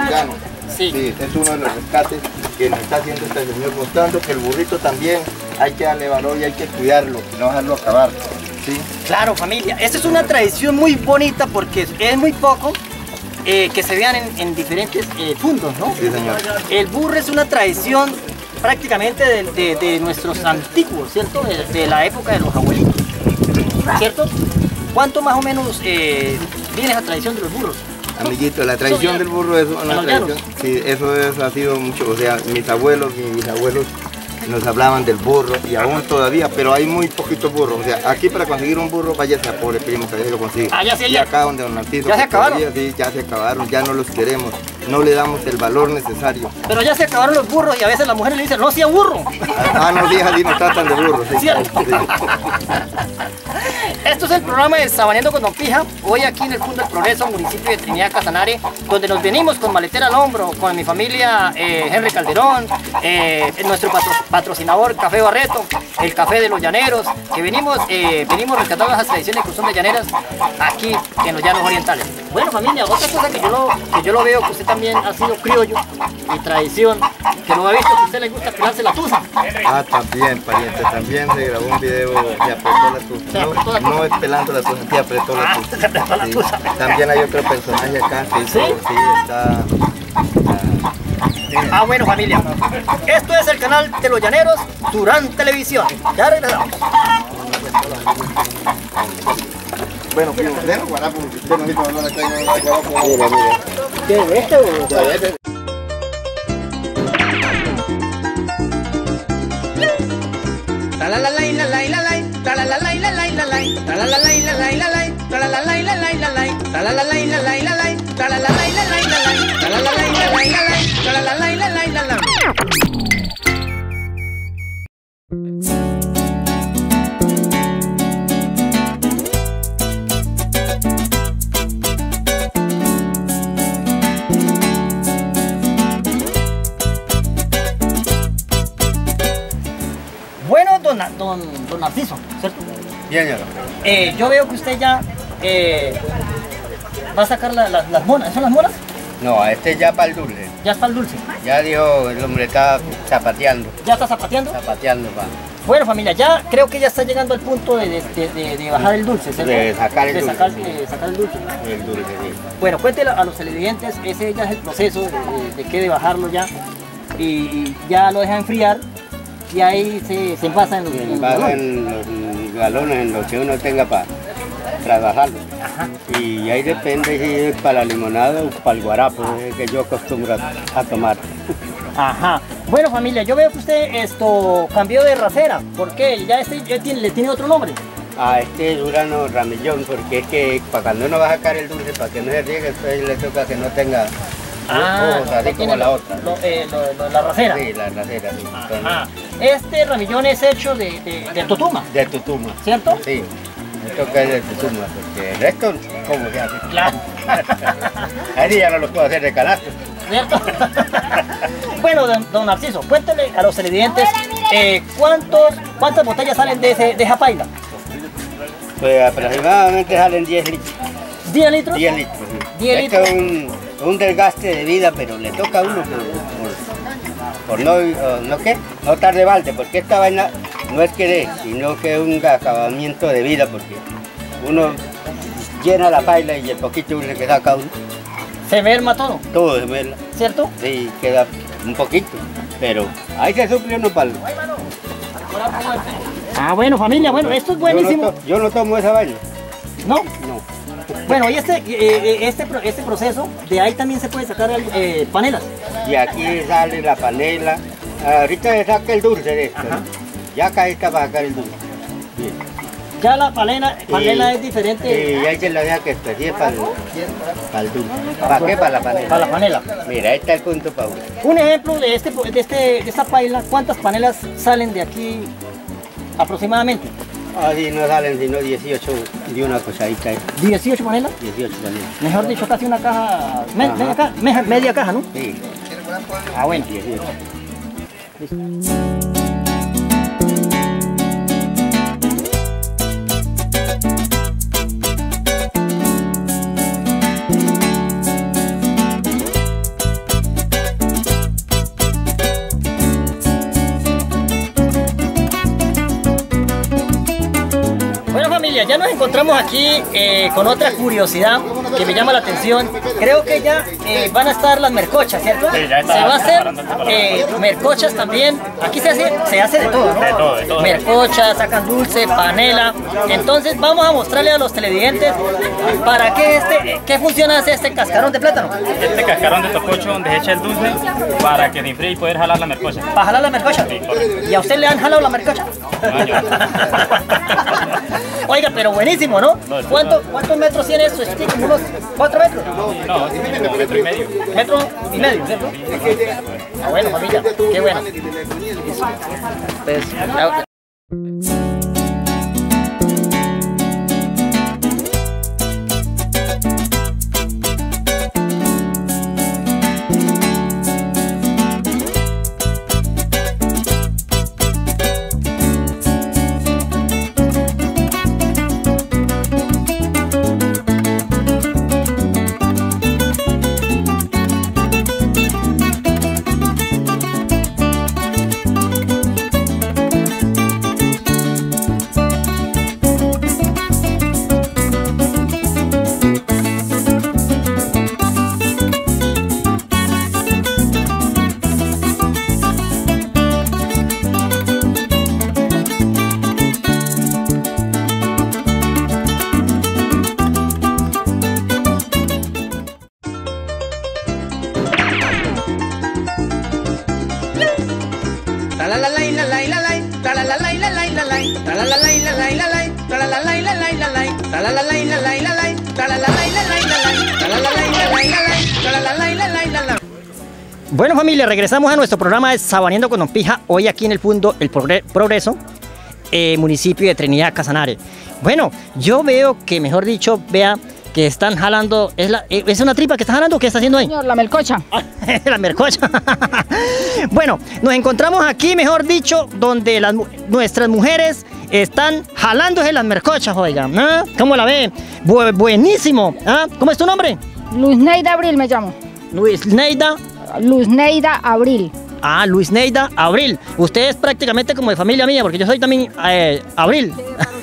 Sí. Sí, es uno de los rescates que nos está haciendo este señor, mostrando que el burrito también hay que darle valor y hay que cuidarlo, no dejarlo acabar. ¿sí? Claro, familia. Esta es una tradición muy bonita porque es muy poco eh, que se vean en, en diferentes eh, puntos, ¿no? Sí, señor. El burro es una tradición prácticamente de, de- de nuestros antiguos, ¿cierto? De, de la época de los abuelitos, ¿cierto? ¿Cuánto más o menos eh, viene esa tradición de los burros? Amiguito, la tradición del burro es una tradición. Sí, eso es- ha sido mucho. O sea, mis abuelos, mis bisabuelos nos hablaban del burro y aún todavía, pero hay muy poquitos burros. O sea, aquí para conseguir un burro, váyase a pobre primo que ahí lo consigue. Ah, ya sé, y acá donde don Narciso, ¿Ya se que acabaron? todavía Sí, ya se acabaron, ya no los queremos. No le damos el valor necesario. Pero ya se acabaron los burros y a veces las mujeres le dicen, no sea burro. Ah, no, hijas, sí, nos tratan de burros. sí. Cierto. Sí. Esto es el programa de Sabaneando con Don Pija, hoy aquí en el Fundo del Progreso, municipio de Trinidad Casanare, donde nos venimos con maletera al hombro, con mi familia eh, Henry Calderón, eh, nuestro patro- patrocinador Café Barreto, el Café de los Llaneros, que venimos, eh, venimos rescatando las tradiciones y costumbres llaneras aquí en los Llanos Orientales. Bueno familia, otra cosa que yo, lo, que yo lo veo que usted también ha sido criollo y tradición, que no ha visto que a usted le gusta pelarse la tusa. Ah, también, pariente, también se grabó un video que apretó la tusa. Se apretó la No, tusa. no es pelando la tusa, sí apretó la Ah, tusa. se apretó la Sí. tusa. También hay otro personaje acá que hizo, ¿Sí? sí, está... Ah, bueno familia, esto es el canal de los llaneros Durán Televisión. Ya regresamos. Bueno, primo, déjalo guardar porque usted no dijo no la tengo. Mira, mira. ¿Qué este o Bueno, Eh, yo veo que usted ya eh, va a sacar la- la- las monas. ¿Son las monas? No, este ya para el dulce. Ya está el dulce. Ya dijo, el hombre está zapateando. Ya está zapateando. Zapateando, va. Bueno familia, ya creo que ya está llegando al punto de, de- de- de- de bajar el dulce, ¿cierto? De sacar el dulce. sacar, de sacar el dulce. El dulce, sí. Bueno, cuéntele a los televidentes, ese ya es el proceso de, que de bajarlo ya. Y, ya lo deja enfriar y ahí se, se envasa en los, en en los galones, en lo que uno tenga para trabajarlo. Y ahí depende si es para la limonada o para el guarapo, es que yo acostumbro a, a tomar. Ajá. Bueno familia, yo veo que usted esto cambió de racera. ¿Por qué? Ya este ya tiene, le tiene otro nombre. A este es Urano Ramillón, porque es que para cuando uno va a sacar el dulce, para que no se riegue, entonces le toca que no tenga así ya como la otra. lo- eh, lo- lo- la racera. Sí, la racera, sí. Ajá. Este ramillón es hecho de, de, de totuma, De tutuma. ¿cierto? Sí, me toca el de tutuma, porque el resto, ¿cómo se hace? Claro. Ahí ya no lo puedo hacer de canasto. ¿Cierto? bueno, don, don Narciso, cuéntele a los televidentes eh, ¿cuántos, cuántas botellas salen de, ese, de esa paila. Pues aproximadamente salen 10 litros. ¿10 litros? 10 litros. sí. 10 Esto es un, un desgaste de vida, pero le toca a uno por, por- por no, o no, ¿qué? no estar de balde, porque esta vaina no es que dé, sino que es un acabamiento de vida, porque uno llena la paila y el poquito dulce que saca uno, Se merma todo, todo se mela. ¿cierto? Sí, queda un poquito, pero ahí se sufre uno para Ah, bueno, familia, bueno, esto es yo no, buenísimo. to- yo no tomo esa vaina. ¿No? No. Bueno, y este, eh, eh, este, este proceso, de ahí también se puede sacar eh, panelas. Y aquí sale la panela. Ahorita se saca el dulce de esto. Ajá. Ya acá está para sacar el dulce. Bien. Ya la panela, panela Y- es diferente Y ahí se lo deja que especie para el, para el dulce. ¿Para qué? Para la panela. para la panela. Mira, ahí está el punto, Paula. Un ejemplo de, este, de, este, de esta paila, ¿cuántas panelas salen de aquí aproximadamente? Así no salen sino 18 de una cosadita ahí. 18 panelas. 18 panelas. Mejor dicho, casi una caja, me- media, caja media caja, ¿no? Sí, Ah, bueno. 18. Ya nos encontramos aquí eh, con otra curiosidad que me llama la atención. Creo que ya eh, van a estar las mercochas, ¿cierto? Sí, ya está se va a hacer eh, mercochas también. Aquí se hace, se hace de todo, ¿no? De todo, de todo. Mercochas, sacan dulce, panela. Entonces vamos a mostrarle a los televidentes para qué este, qué función hace este cascarón de plátano. Este cascarón de tococho donde se echa el dulce para que se enfríe y poder jalar la mercocha. Para jalar la mercocha. ¿Y a usted le han jalado la mercocha? Oiga, pero buenísimo, ¿no? ¿Cuánto, ¿Cuántos metros tiene esto? ¿Es como unos cuatro metros? No, metro y medio. Metro y medio, ¿cierto? Ah, bueno, familia, qué bueno. Pues, regresamos a nuestro programa de Sabaneando con Don Pija, hoy aquí en el punto El Progre- Progreso, eh, municipio de Trinidad Casanare. Bueno, yo veo que, mejor dicho, vea que están jalando, ¿es, la- eh, ¿es una tripa que está jalando o qué está haciendo ahí? Señor, la melcocha. la mercocha. bueno, nos encontramos aquí, mejor dicho, donde las, nuestras mujeres están jalándose las mercochas, oigan. ¿ah? ¿Cómo la ve? Bu- buenísimo. ¿ah? ¿Cómo es tu nombre? Luz Neida Abril me llamo. Luis Neida. Luz Neida Abril. Ah, Luis Neida Abril. Usted es prácticamente como de familia mía, porque yo soy también eh, Abril.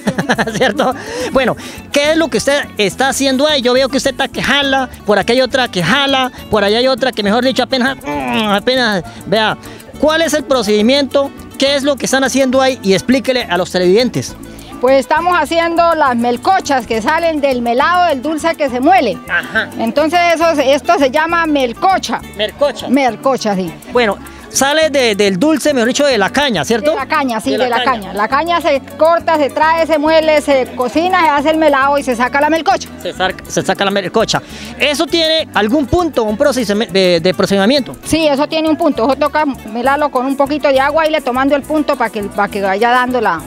¿Cierto? Bueno, ¿qué es lo que usted está haciendo ahí? Yo veo que usted está que jala, por aquí hay otra que jala, por allá hay otra que, mejor dicho, apenas, mm, apenas, vea, ¿cuál es el procedimiento? ¿Qué es lo que están haciendo ahí? Y explíquele a los televidentes. Pues estamos haciendo las melcochas que salen del melado del dulce que se muele. Ajá. Entonces eso, esto se llama melcocha. Mercocha. Melcocha, sí. Bueno, sale de- del dulce, mejor dicho, de la caña, ¿cierto? De la caña, sí, de, la, caña. La caña se corta, se trae, se muele, se cocina, se hace el melado y se saca la melcocha. Se, saca- se saca la mercocha. ¿Eso tiene algún punto, un proceso de, de procedimiento? Sí, eso tiene un punto. Eso toca melarlo con un poquito de agua y le tomando el punto para que, para que vaya dando la,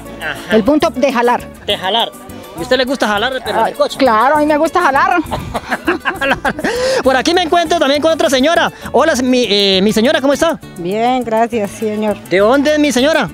el punto de jalar. De jalar. ¿Y usted le gusta jalar pero Ah, mercocha? Claro, a mí me gusta jalar. Por aquí me encuentro también con otra señora. Hola, mi, eh, mi señora, ¿cómo está? Bien, gracias, señor. ¿De dónde es mi señora?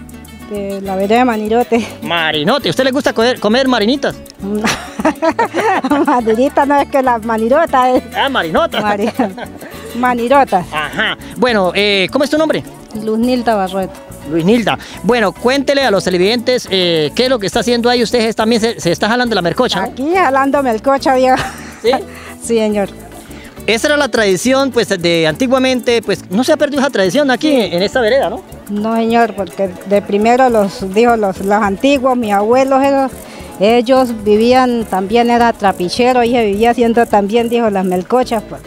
De la vereda de Manirote. Marinote. ¿A usted le gusta comer, comer marinitas? Madirita no es que la manirota es. Ah, marinotas. Mari- Manirotas. Ajá. Bueno, eh, ¿cómo es tu nombre? Luz Nilda Barrueto. Luis Nilda. Bueno, cuéntele a los televidentes eh, qué es lo que está haciendo ahí. Usted también se, se está jalando la mercocha, ¿no? Aquí jalándome el coche, viejo. ¿Sí? Sí, señor. Esa era la tradición, pues, de antiguamente, pues, no se ha perdido esa tradición aquí en esta vereda, ¿no? No, señor, porque de primero los, dijo, los, los antiguos, mis abuelos, esos, ellos vivían también, era trapichero, y se vivía haciendo también, dijo, las melcochas. Pues.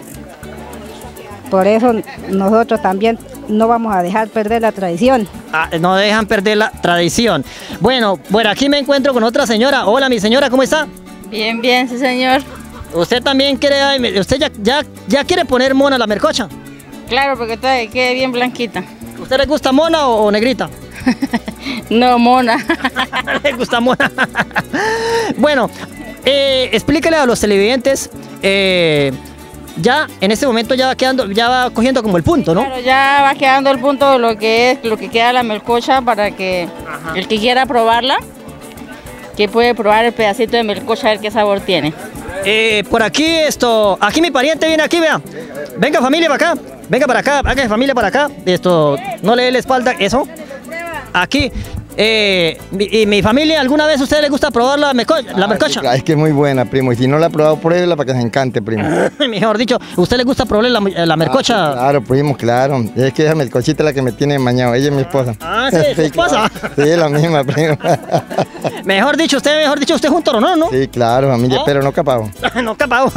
Por eso nosotros también no vamos a dejar perder la tradición. Ah, no dejan perder la tradición. Bueno, bueno, aquí me encuentro con otra señora. Hola, mi señora, ¿cómo está? Bien, bien, sí, señor. ¿Usted también quiere, usted ya, ya, ya quiere poner mona a la mercocha? Claro, porque todavía quede bien blanquita. ¿Usted le gusta mona o, o negrita? No, mona. le gusta mona. bueno, eh, explíquele a los televidentes, eh, ya en este momento ya va quedando, ya va cogiendo como el punto, ¿no? Claro, ya va quedando el punto de lo que es, lo que queda la melcocha para que el que quiera probarla, que puede probar el pedacito de melcocha a ver qué sabor tiene. Eh, por aquí esto, aquí mi pariente viene aquí, vea. Venga familia para acá, venga para acá, venga familia para acá. Esto, no le dé la espalda, eso. Aquí, eh, mi, y mi familia, ¿alguna vez a usted le gusta probar la, merco- la mercocha? Ah, Es que es muy buena, primo. Y si no la ha probado, pruébela para que se encante, primo. Mejor dicho, ¿usted le gusta probar la, la mercocha? Ah, claro, primo, claro. Es que esa melcochita es la que me tiene mañado. Ella es mi esposa. Ah, sí, ¿su esposa? claro. Sí, la misma, primo. Mejor dicho, usted, mejor dicho, usted es un toronón, ¿no? Sí, claro, familia, ¿Ah? pero no capado. no capao.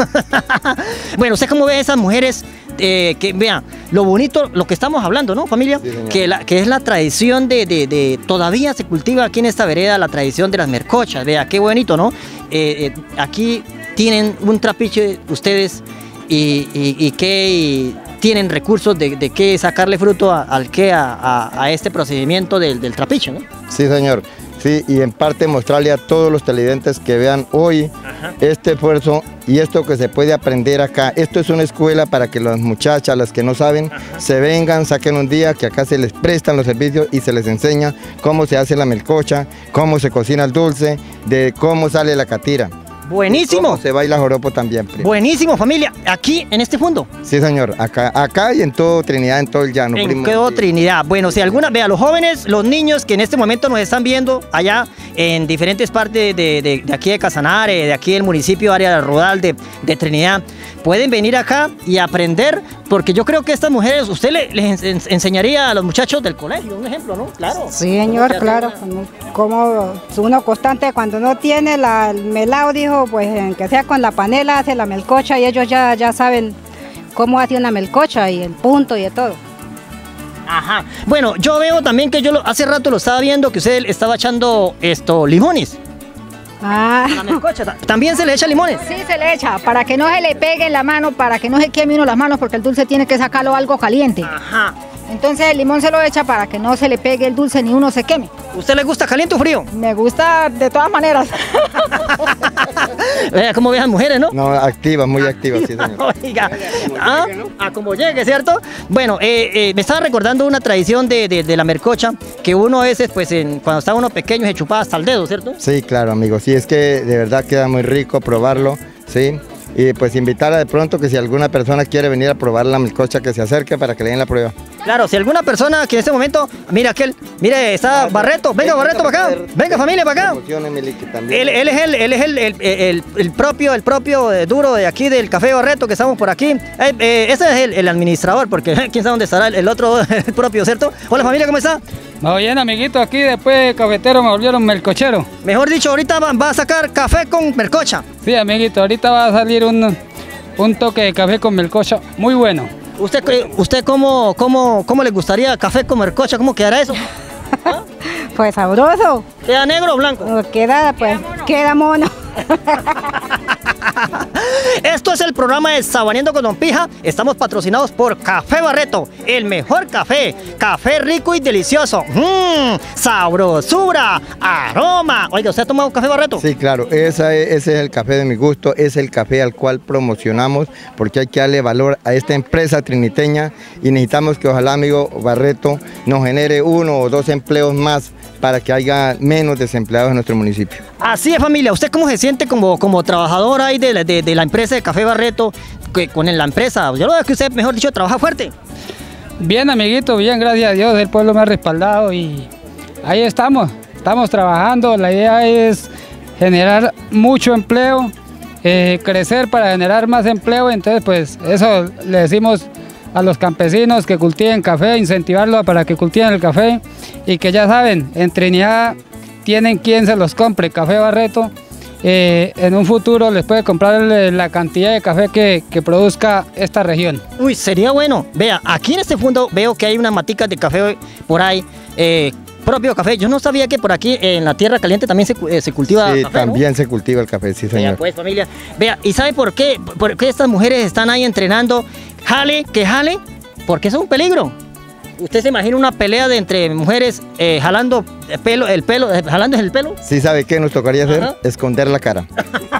bueno, ¿usted cómo ve a esas mujeres eh, que, vean, lo bonito, lo que estamos hablando, ¿no, familia? que, la, que es la tradición de, de- de- todavía se cultiva aquí en esta vereda la tradición de las mercochas, vea, qué bonito, ¿no? Eh, eh, aquí tienen un trapiche ustedes y, y, y que y tienen recursos de, de qué sacarle fruto a- al que a, a- a este procedimiento del, del trapiche, ¿no? Sí, señor. Sí, y en parte mostrarle a todos los televidentes que vean hoy este esfuerzo y esto que se puede aprender acá. Esto es una escuela para que las muchachas, las que no saben, se vengan, saquen un día que acá se les prestan los servicios y se les enseña cómo se hace la melcocha, cómo se cocina el dulce, de cómo sale la catira. Buenísimo. Cómo se baila joropo también, primo. Buenísimo, familia, aquí en este fondo. Sí, señor. Acá, acá y en todo Trinidad, en todo el llano, En primo. quedó Trinidad. Bueno, si alguna, vea, los jóvenes, los niños que en este momento nos están viendo allá en diferentes partes de, de- de aquí de Casanare, de aquí del municipio, área de Rodal, de, de Trinidad, pueden venir acá y aprender, porque yo creo que estas mujeres, usted le- les en- enseñaría a los muchachos del colegio, un ejemplo, ¿no? Claro. Sí, señor, claro. Como uno constante cuando no tiene la, el melao, dijo, pues en que sea con la panela hace la melcocha y ellos ya, ya saben cómo hace una melcocha y el punto y de todo. Ajá. Bueno, yo veo también que yo lo- hace rato lo estaba viendo que usted estaba echando esto, limones. Ah. A la melcocha. ta- ¿También se le echa limones? Sí, se le echa, para que no se le pegue en la mano, para que no se queme uno las manos, porque el dulce tiene que sacarlo algo caliente. Ajá. Entonces el limón se lo echa para que no se le pegue el dulce ni uno se queme. ¿Usted le gusta caliente o frío? Me gusta de todas maneras. Vea cómo vean mujeres, ¿no? No, activa, muy activa, sí, señor. Oiga, ah, a como llegue, ¿cierto? Bueno, eh, eh, me estaba recordando una tradición de, de- de la mercocha, que uno a veces, pues, en- cuando estaba uno pequeño, se chupaba hasta el dedo, ¿cierto? Sí, claro, amigo. Sí, es que de verdad queda muy rico probarlo, ¿sí? Y pues invitarla de pronto que si alguna persona quiere venir a probar la melcocha, que se acerque para que le den la prueba. Claro, si alguna persona que en este momento, mira aquel, mire, está Barreto, venga Barreto para acá, venga familia para acá. Él, él es, el, él es el, el- el- propio, el propio eh, duro de aquí del Café Barreto que estamos por aquí. Eh, eh, ese es el, administrador, porque quién sabe dónde estará el, el otro, el propio, ¿cierto? Hola familia, ¿cómo está? Bien, amiguito, aquí después de cafetero me volvieron melcochero. Mejor dicho, ahorita va, va a sacar café con mercocha. Sí, amiguito, ahorita va a salir un, un toque de café con melcocha muy bueno. ¿Usted, usted cómo, cómo, cómo le gustaría café con mercocha? ¿Cómo quedará eso? Pues sabroso. ¿Queda negro o blanco? Queda, pues, queda mono. Esto es el programa de Sabaneando con Don Pija. Estamos patrocinados por Café Barreto, el mejor café. Café rico y delicioso. Mmm, sabrosura, aroma. Oiga, ¿usted ha tomado café Barreto? Sí, claro, es- ese es el café de mi gusto, es el café al cual promocionamos porque hay que darle valor a esta empresa triniteña y necesitamos que ojalá, amigo Barreto, nos genere uno o dos empleos más para que haya menos desempleados en nuestro municipio. Así es, familia. ¿Usted cómo se siente como, como trabajador ahí de, la- de- de la empresa de Café Barreto que, con la empresa? Yo lo veo que usted, mejor dicho, trabaja fuerte. Bien, amiguito, bien, gracias a Dios, el pueblo me ha respaldado y ahí estamos, estamos trabajando. La idea es generar mucho empleo, eh, crecer para generar más empleo, entonces pues eso le decimos a los campesinos que cultiven café, incentivarlos para que cultiven el café y que ya saben, en Trinidad tienen quien se los compre, Café Barreto. eh, en un futuro les puede comprar la cantidad de café que, que produzca esta región. Uy, sería bueno. Vea, aquí en este fondo veo que hay unas maticas de café por ahí. eh, propio café. Yo no sabía que por aquí en la tierra caliente también se, eh, se cultiva Sí, café. ¿no? también se cultiva el café, sí, Vea, señor. pues familia. Vea, ¿y sabe por qué? ¿Por qué estas mujeres están ahí entrenando? Jale, que jale, porque eso es un peligro. ¿Usted se imagina una pelea de entre mujeres eh, jalando el pelo, el pelo, eh, jalando el pelo? Sí, ¿sabe qué nos tocaría hacer? Ajá. Esconder la cara.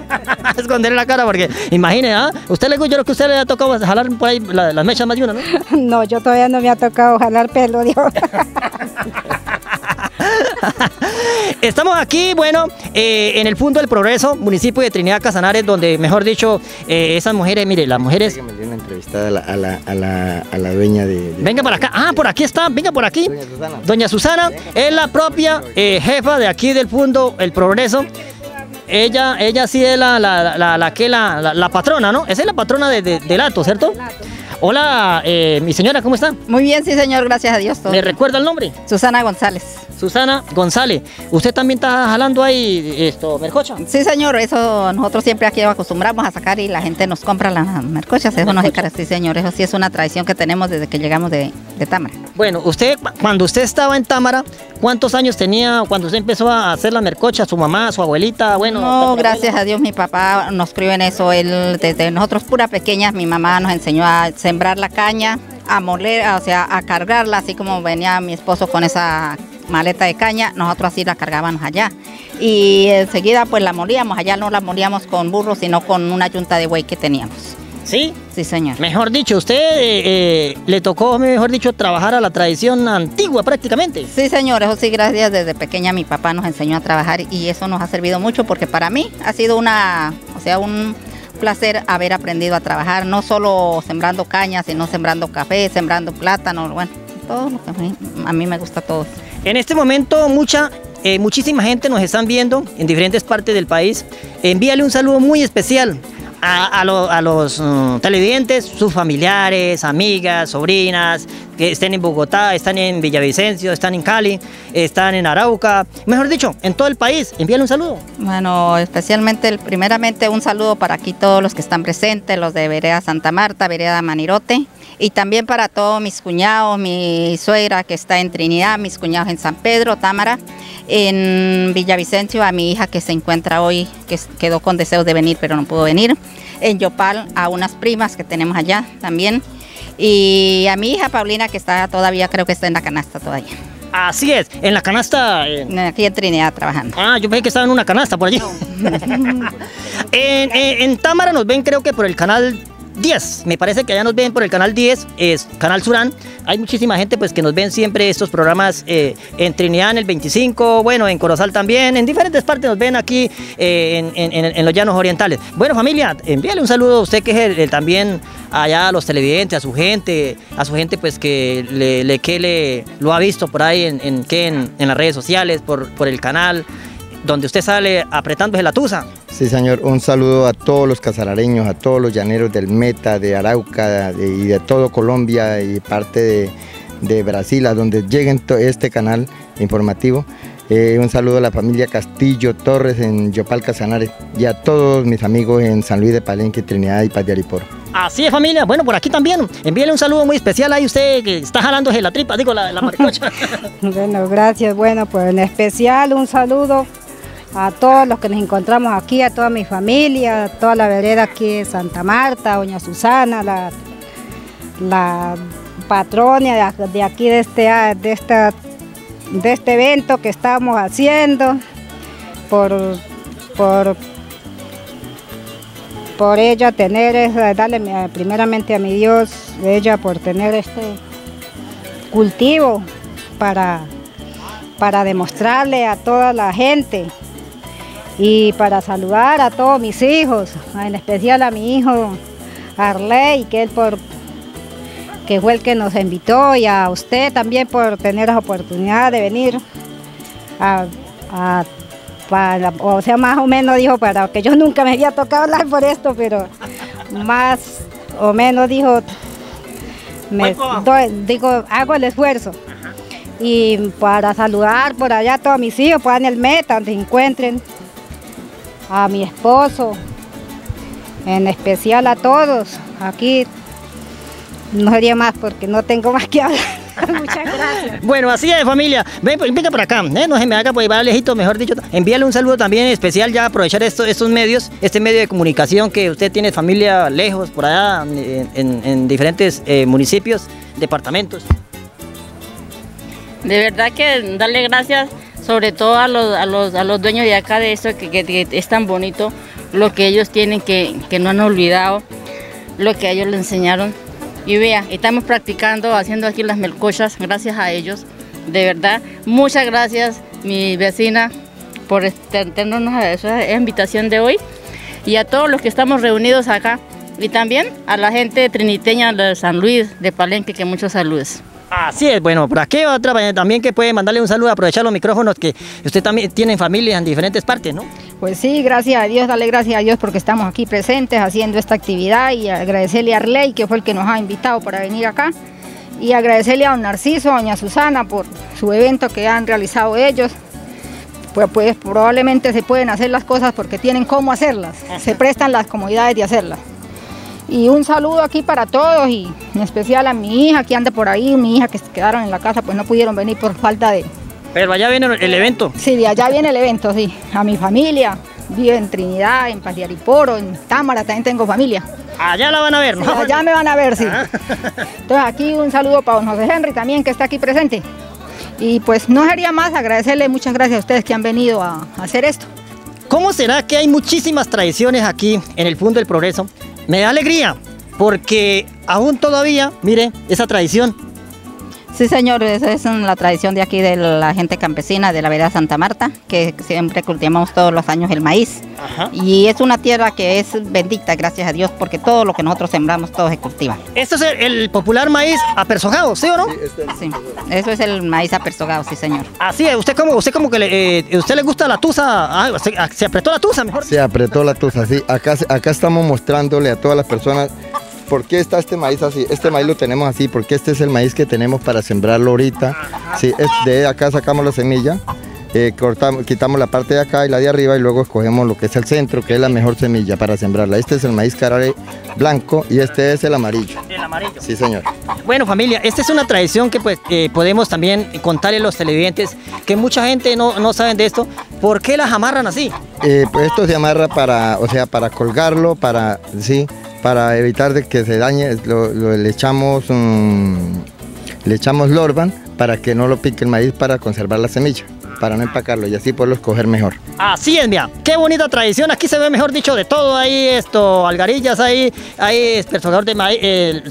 Esconder la cara, porque imagine, ¿ah? Usted le yo creo que a usted le ha tocado jalar por ahí la- las mechas más de una, ¿no? No, yo todavía no me ha tocado jalar pelo, Dios. Estamos aquí, bueno, eh, en el punto del progreso, municipio de Trinidad Casanares, donde, mejor dicho, eh, esas mujeres, mire, las mujeres. A la, a la, a la, a la dueña de, de- Venga para acá. Ah, por aquí está, venga por aquí. Doña Susana. Doña Susana es la propia eh, jefa de aquí del punto El Progreso. Ella, ella sí es la, la, la, la que la, la, la patrona, ¿no? Esa es la patrona de, de, del Ato, ¿cierto? Hola, eh, mi señora, ¿cómo está? Muy bien, sí, señor, gracias a Dios. todo ¿Me bien. recuerda el nombre? Susana González. Susana González. ¿Usted también está jalando ahí esto, mercocha? Sí, señor, eso nosotros siempre aquí acostumbramos a sacar y la gente nos compra las mercochas. Eso nos encarga, sí, señor. Eso sí es una tradición que tenemos desde que llegamos de, de Támara. Bueno, usted, cuando usted estaba en Támara, ¿cuántos años tenía cuando usted empezó a hacer la mercocha? ¿Su mamá, su abuelita? Bueno, No, gracias a Dios mi papá nos crió en eso. Él, desde nosotros pura pequeñas, mi mamá nos enseñó a sembrar la caña, a moler, o sea, a cargarla, así como venía mi esposo con esa maleta de caña, nosotros así la cargábamos allá. Y enseguida pues la molíamos, allá no la molíamos con burro, sino con una yunta de buey que teníamos. ¿Sí? Sí, señor. Mejor dicho, usted eh, eh, le tocó, mejor dicho, trabajar a la tradición antigua prácticamente. Sí, señor, eso sí, gracias. Desde pequeña mi papá nos enseñó a trabajar y eso nos ha servido mucho porque para mí ha sido una, o sea, un placer haber aprendido a trabajar, no solo sembrando caña, sino sembrando café, sembrando plátano, bueno, todo lo que a mí, a mí me gusta todo. En este momento, mucha, eh, muchísima gente nos están viendo en diferentes partes del país. Envíale un saludo muy especial a, a a los mm, televidentes, sus familiares, amigas, sobrinas, que estén en Bogotá, están en Villavicencio, están en Cali, están en Arauca, mejor dicho, en todo el país. Envíale un saludo. Bueno, especialmente, primeramente un saludo para aquí todos los que están presentes, los de Vereda Santa Marta, Vereda Manirote, y también para todos mis cuñados, mi suegra que está en Trinidad, mis cuñados en San Pedro, Támara, En Villavicencio a mi hija que se encuentra hoy, que quedó con deseos de venir pero no pudo venir. En Yopal a unas primas que tenemos allá también. Y a mi hija Paulina que está todavía, creo que está en la canasta todavía. Así es, en la canasta. en- Aquí en Trinidad trabajando. Ah, yo pensé que estaba en una canasta por allí. en, en- en Támara nos ven creo que por el canal 10. Me parece que allá nos ven por el canal 10, es Canal Surán. Hay muchísima gente pues que nos ven siempre estos programas eh, en Trinidad en el 25, bueno, en Corozal también, en diferentes partes nos ven aquí eh, en, en- en- los llanos orientales. Bueno familia, envíale un saludo a usted que es también allá a los televidentes, a su gente, a su gente pues que le, que le lo ha visto por ahí en, que en las redes sociales, por, por el canal, donde usted sale apretándose la tusa. Sí, señor. Un saludo a todos los casarareños, a todos los llaneros del Meta, de Arauca de- y de todo Colombia y parte de, de Brasil, a donde lleguen este canal informativo. Eh, un saludo a la familia Castillo Torres en Yopal Casanare y a todos mis amigos en San Luis de Palenque, Trinidad y Paz de Ariporo. Así es familia, bueno por aquí también, envíele un saludo muy especial ahí usted que está jalándose la tripa, digo la, la maricocha. Bueno, gracias. Bueno, pues en especial un saludo a todos los que nos encontramos aquí, a toda mi familia, a toda la vereda aquí de Santa Marta, doña Susana, la, patrona de, de aquí de este, de, esta, de este evento que estamos haciendo, por, por, por ella tener, darle primeramente a mi Dios, ella por tener este cultivo para, para demostrarle a toda la gente y para saludar a todos mis hijos, en especial a mi hijo Arley, que él por que fue el que nos invitó y a usted también por tener la oportunidad de venir a, a- para, o sea, más o menos dijo para que yo nunca me había tocado hablar por esto, pero más o menos dijo, me doy- digo, hago el esfuerzo. Y para saludar por allá a todos mis hijos, en el meta, donde se encuentren, a mi esposo, en especial a todos. Aquí no sería más porque no tengo más que hablar. Muchas gracias. Bueno, así es familia, ven, pues, venga por acá, ¿eh? no se me haga pues va lejito, mejor dicho, envíale un saludo también especial ya aprovechar esto- estos medios, este medio de comunicación que usted tiene familia lejos por allá en, en- en diferentes eh, municipios, departamentos. De verdad que darle gracias sobre todo a los, a los, a los dueños de acá de esto que, que- es tan bonito, lo que ellos tienen que, que no han olvidado, lo que a ellos le enseñaron. Y vea, estamos practicando, haciendo aquí las melcochas, gracias a ellos. De verdad, muchas gracias mi vecina por tenernos a esa invitación de hoy y a todos los que estamos reunidos acá y también a la gente triniteña de San Luis, de Palenque, que muchos saludos. Así es, bueno, por aquí otra también que puede mandarle un saludo, aprovechar los micrófonos que usted también tiene familia en diferentes partes, ¿no? Pues sí, gracias a Dios, dale gracias a Dios porque estamos aquí presentes haciendo esta actividad y agradecerle a Arley, que fue el que nos ha invitado para venir acá, y agradecerle a don Narciso, a doña Susana por su evento que han realizado ellos. Pues, pues probablemente se pueden hacer las cosas porque tienen cómo hacerlas, se prestan las comodidades de hacerlas. Y un saludo aquí para todos y en especial a mi hija que anda por ahí, mi hija que se quedaron en la casa pues no pudieron venir por falta de, Pero allá viene el evento. Sí, de allá viene el evento, sí. A mi familia, vive en Trinidad, en Pasiariporo, en Támara, también tengo familia. Allá la van a ver, Sí, ¿no? allá me van a ver, sí. Entonces aquí un saludo para don José Henry también, que está aquí presente. Y pues no sería más agradecerle muchas gracias a ustedes que han venido a, a hacer esto. ¿Cómo será que hay muchísimas tradiciones aquí en el Punto del Progreso? Me da alegría, porque aún todavía, mire, esa tradición. Sí, señor, esa es la tradición de aquí de la gente campesina de la vereda Santa Marta, que siempre cultivamos todos los años el maíz. Y es una tierra que es bendita, gracias a Dios, porque todo lo que nosotros sembramos, todo se cultiva. Esto es el, el popular maíz apersojado, ¿sí o no? Sí, eso es el maíz apersogado, sí, señor. Así es, usted como, usted como que le, eh, usted le gusta la tusa, ah, se, ah, se apretó la tusa mejor. Se apretó la tusa, sí. Acá, acá estamos mostrándole a todas las personas por qué está este maíz así. Este maíz lo tenemos así porque este es el maíz que tenemos para sembrarlo ahorita. Sí, es de acá sacamos la semilla, eh, cortamos, quitamos la parte de acá y la de arriba y luego escogemos lo que es el centro, que es la mejor semilla para sembrarla. Este es el maíz carare blanco y este es el amarillo. El amarillo. Sí, señor. Bueno, familia, esta es una tradición que pues eh, podemos también contarle a los televidentes, que mucha gente no, no saben de esto. ¿Por qué las amarran así? Eh, pues esto se amarra para, o sea, para colgarlo, para, sí, para evitar de que se dañe, le echamos, mm, le echamos lorban para que no lo pique el maíz para conservar la semilla, para no empacarlo y así poderlo escoger mejor. Así es, mira, qué bonita tradición. Aquí se ve, mejor dicho, de todo. Hay esto, algarillas, hay, hay persegador de maíz, eh,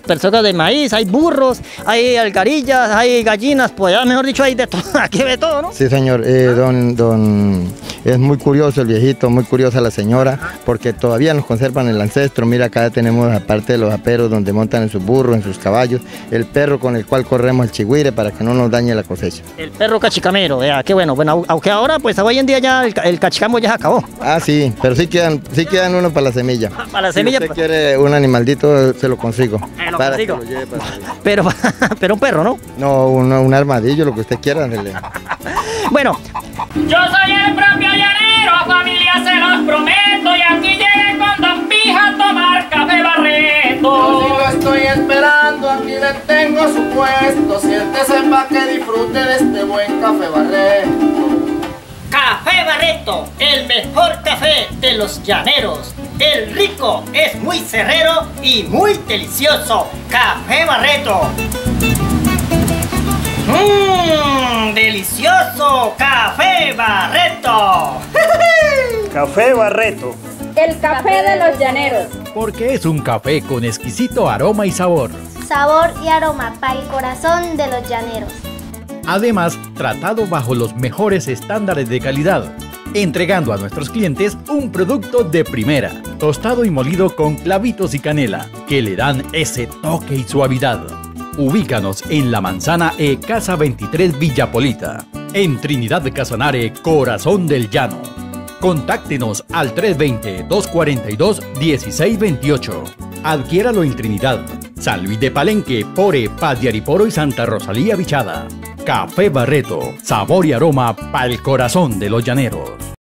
de maíz, hay burros, hay algarillas, hay gallinas, pues ya, mejor dicho, hay de todo. Aquí ve todo, ¿no? Sí, señor. Eh, don, don, es muy curioso el viejito, muy curiosa la señora, porque todavía nos conservan el ancestro. Mira, acá tenemos, aparte de los aperos donde montan en sus burros, en sus caballos, el perro con el cual corremos el chigüire para que no nos dañe la cosecha. El perro cachicamero, vea, qué bueno. Bueno, au- aunque ahora, pues hoy en día ya el, el cachicamo ya se acabó. Ah, sí, pero sí quedan, sí quedan uno para la semilla. Para la semilla, Si pues. usted quiere un animaldito, se lo consigo. Eh, lo para consigo. que lo lleve para. Pero, pero un perro, ¿no? No, un, un armadillo, lo que usted quiera. dele. Bueno, Yo soy el propio llanero, familia se los prometo Y aquí llegué con Don Pija a tomar café Yo sí lo estoy esperando, aquí le tengo su puesto. Siéntese pa' que disfrute de este buen café barreto. Café Barreto, el mejor café de los llaneros. El rico es muy cerrero y muy delicioso. Café Barreto. Mmm, delicioso café Barreto. Café Barreto. El café de los llaneros. Porque es un café con exquisito aroma y sabor. Sabor y aroma para el corazón de los llaneros. Además, tratado bajo los mejores estándares de calidad, entregando a nuestros clientes un producto de primera, tostado y molido con clavitos y canela, que le dan ese toque y suavidad. Ubícanos en la manzana E Casa 23 Villapolita, en Trinidad de Casanare, Corazón del Llano. Contáctenos al 320-242-1628. Adquiéralo en Trinidad, San Luis de Palenque, Pore, Padiariporo y Santa Rosalía Bichada. Café Barreto, sabor y aroma para el corazón de los llaneros.